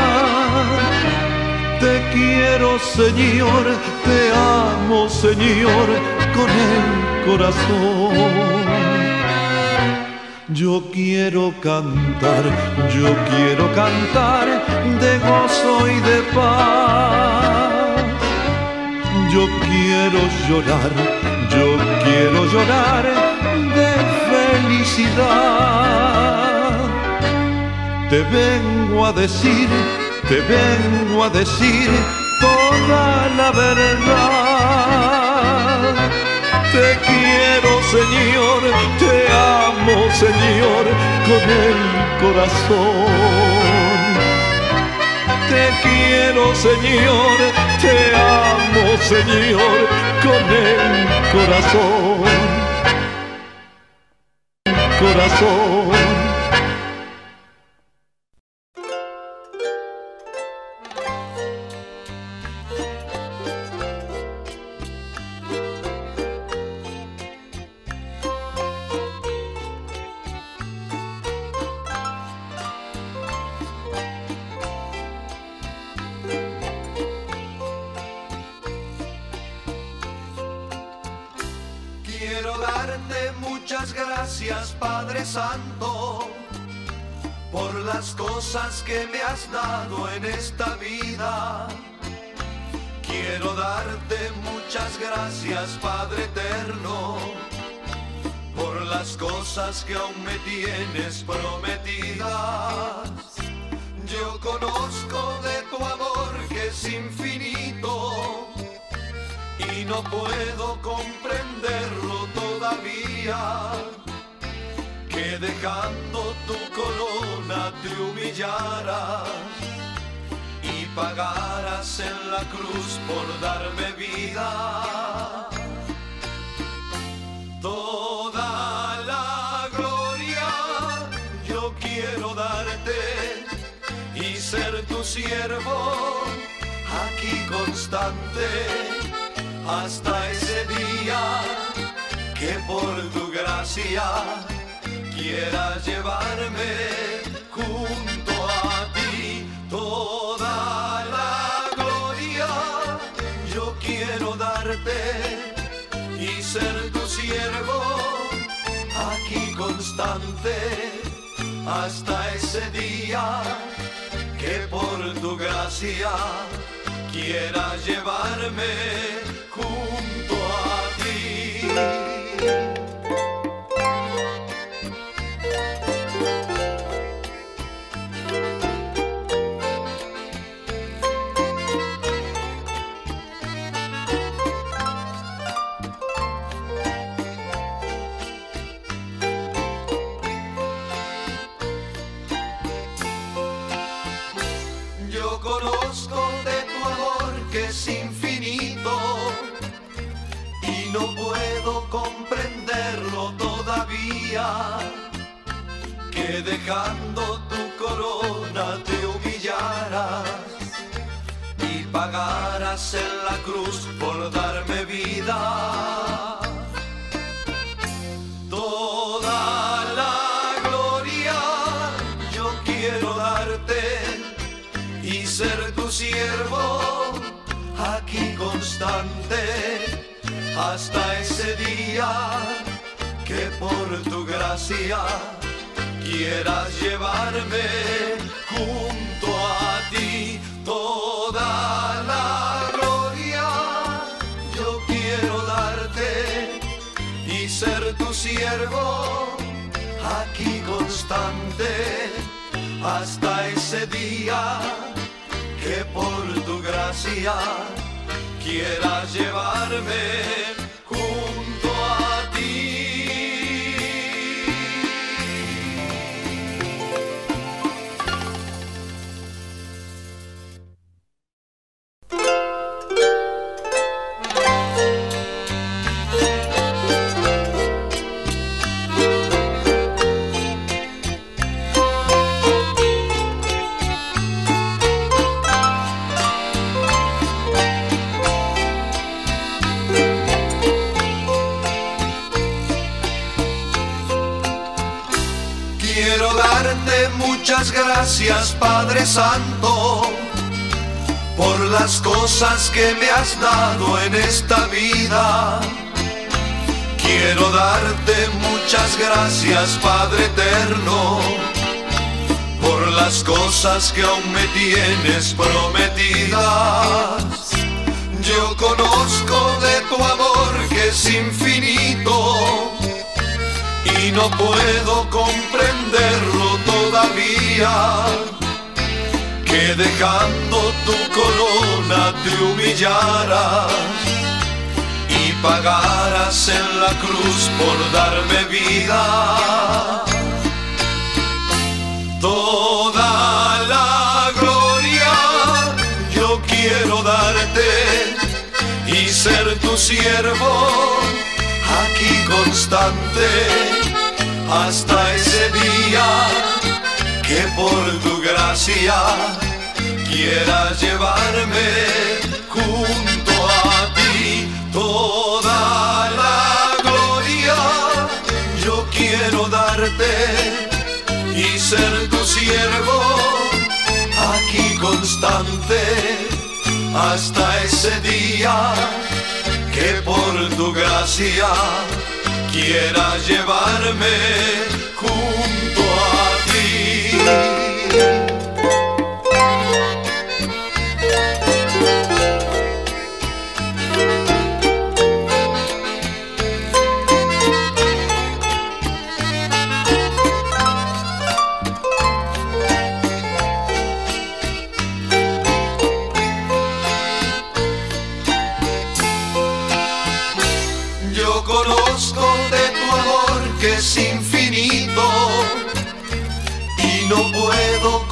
Te quiero, Señor, te amo, Señor, con el corazón. Yo quiero cantar, yo quiero cantar de gozo y de paz. Yo quiero llorar, yo quiero llorar de felicidad. Te vengo a decir, te vengo a decir toda la verdad. Te quiero, Señor, te amo, Señor, con el corazón. Te quiero, Señor, te amo, Señor, con el corazón. Corazón. Conozco de tu amor que es infinito y no puedo comprenderlo todavía. Que dejando tu corona te humillaras y pagaras en la cruz por darme vida. Ser tu siervo aquí constante hasta ese día que por tu gracia quieras llevarme junto a ti toda la gloria. Yo quiero darte y ser tu siervo aquí constante hasta ese día que por tu gracia quiera llevarme comprenderlo todavía, que dejando tu corona te humillaras y pagaras en la cruz por darme vida. Toda la gloria yo quiero darte y ser tu siervo aquí constante hasta ese día que por tu gracia quieras llevarme junto a ti toda la gloria. Yo quiero darte y ser tu siervo aquí constante hasta ese día que por tu gracia quieras llevarme gracias, Padre Santo, por las cosas que me has dado en esta vida. Quiero darte muchas gracias, Padre Eterno, por las cosas que aún me tienes prometidas. Yo conozco de tu amor que es infinito y no puedo comprenderlo todavía. Que dejando tu corona te humillaras y pagaras en la cruz por darme vida. Toda la gloria yo quiero darte y ser tu siervo aquí constante hasta ese día que por tu gracia quieras llevarme junto a ti toda la gloria. Yo quiero darte y ser tu siervo aquí constante hasta ese día que por tu gracia quieras llevarme junto ti.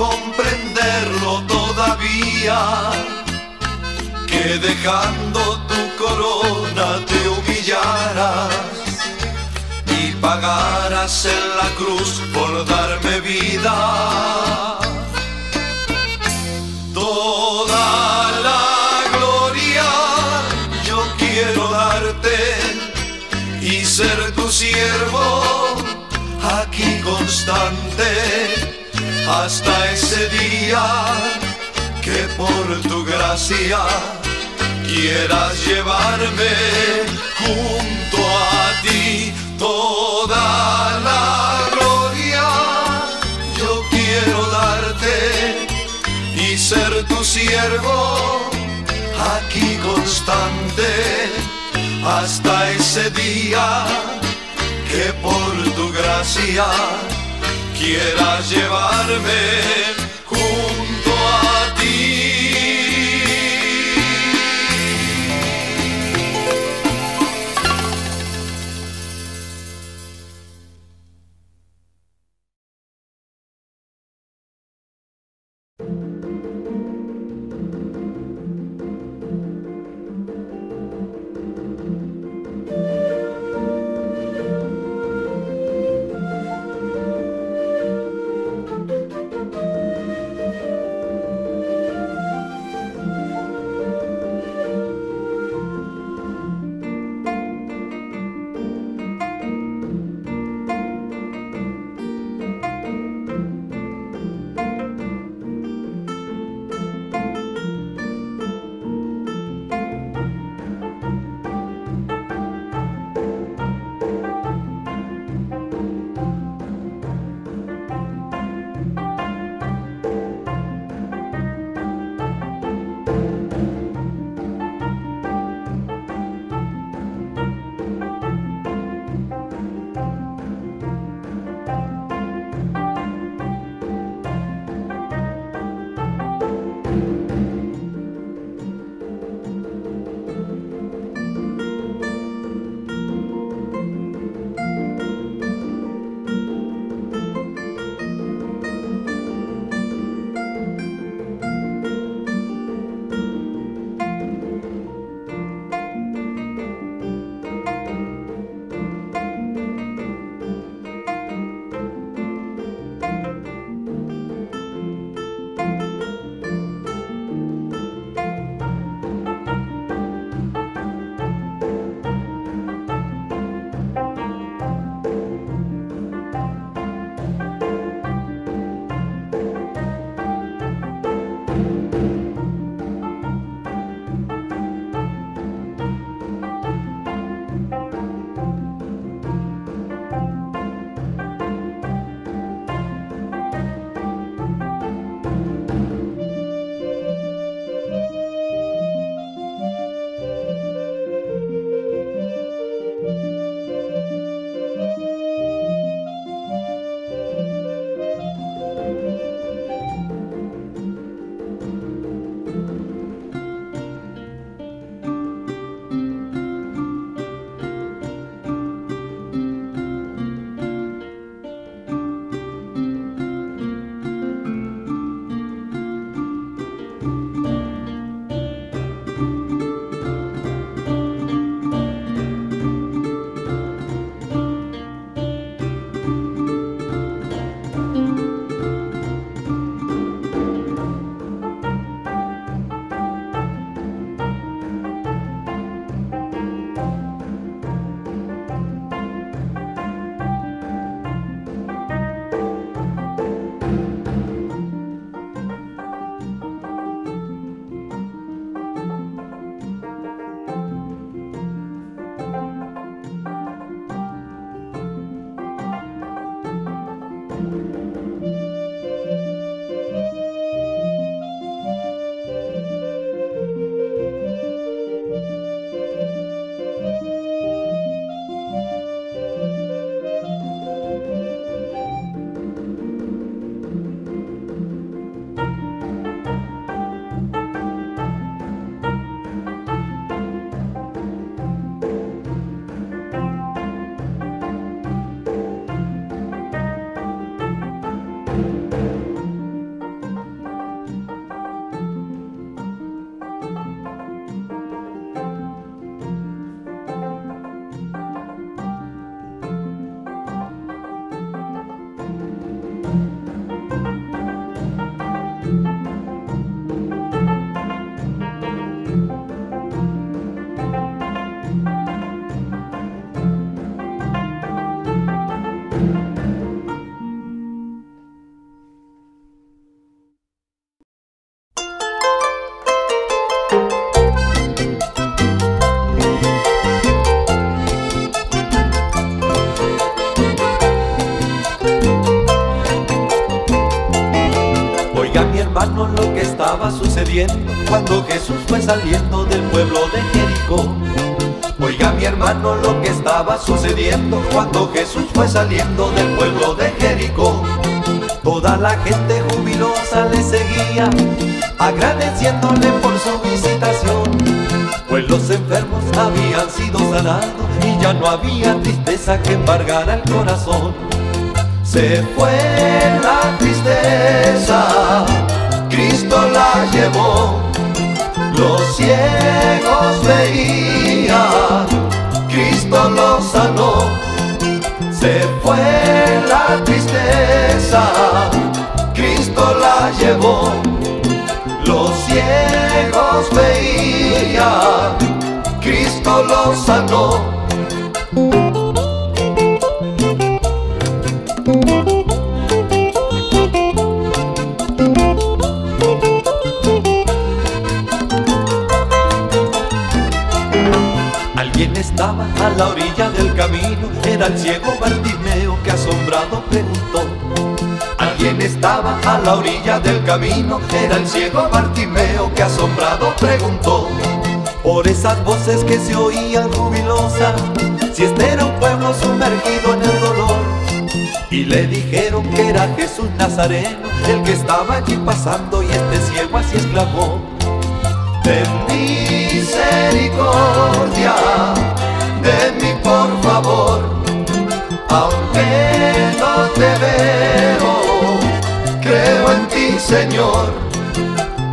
Comprenderlo todavía. Que dejando tu corona te humillaras y pagaras en la cruz por darme vida. Toda la gloria yo quiero darte y ser tu siervo aquí constante hasta ese día que por tu gracia quieras llevarme junto a ti toda la gloria. Yo quiero darte y ser tu siervo aquí constante hasta ese día que por tu gracia quieras llevarme cuando Jesús fue saliendo del pueblo de Jericó. Toda la gente jubilosa le seguía, agradeciéndole por su visitación. Pues los enfermos habían sido sanados y ya no había tristeza que embargara el corazón. Se fue tristeza, Cristo la llevó. Los ciegos veían, Cristo los sanó. Alguien estaba a la orilla del camino, era el ciego que asombrado preguntó. Alguien estaba a la orilla del camino, era el ciego Bartimeo que asombrado preguntó. Por esas voces que se oían jubilosas, si este era un pueblo sumergido en el dolor. Y le dijeron que era Jesús Nazareno, el que estaba allí pasando y este ciego así exclamó. Ten misericordia de mí por favor, aunque no te veo, creo en ti Señor.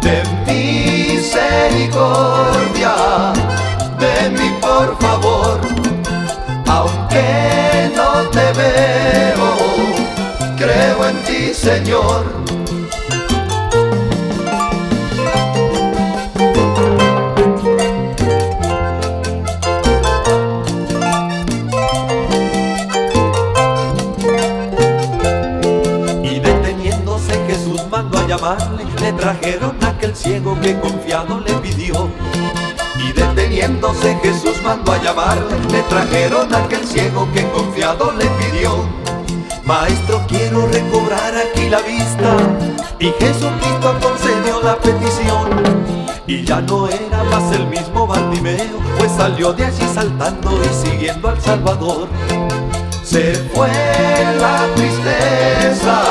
Ten misericordia de mí por favor, aunque no te veo, creo en ti Señor. Trajeron aquel ciego que confiado le pidió. Y deteniéndose Jesús mandó a llamarle, le trajeron aquel ciego que confiado le pidió. Maestro, quiero recobrar aquí la vista. Y Jesucristo concedió la petición. Y ya no era más el mismo Bartimeo, pues salió de allí saltando y siguiendo al Salvador. Se fue la tristeza,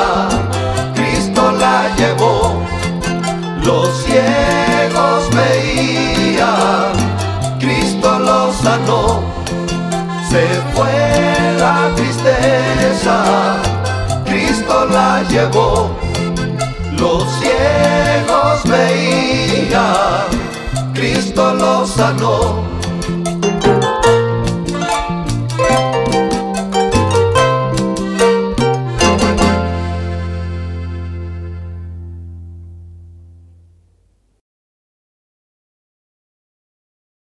Los ciegos veían, Cristo los sanó. Se fue la tristeza, Cristo la llevó. Los ciegos veían, Cristo los sanó.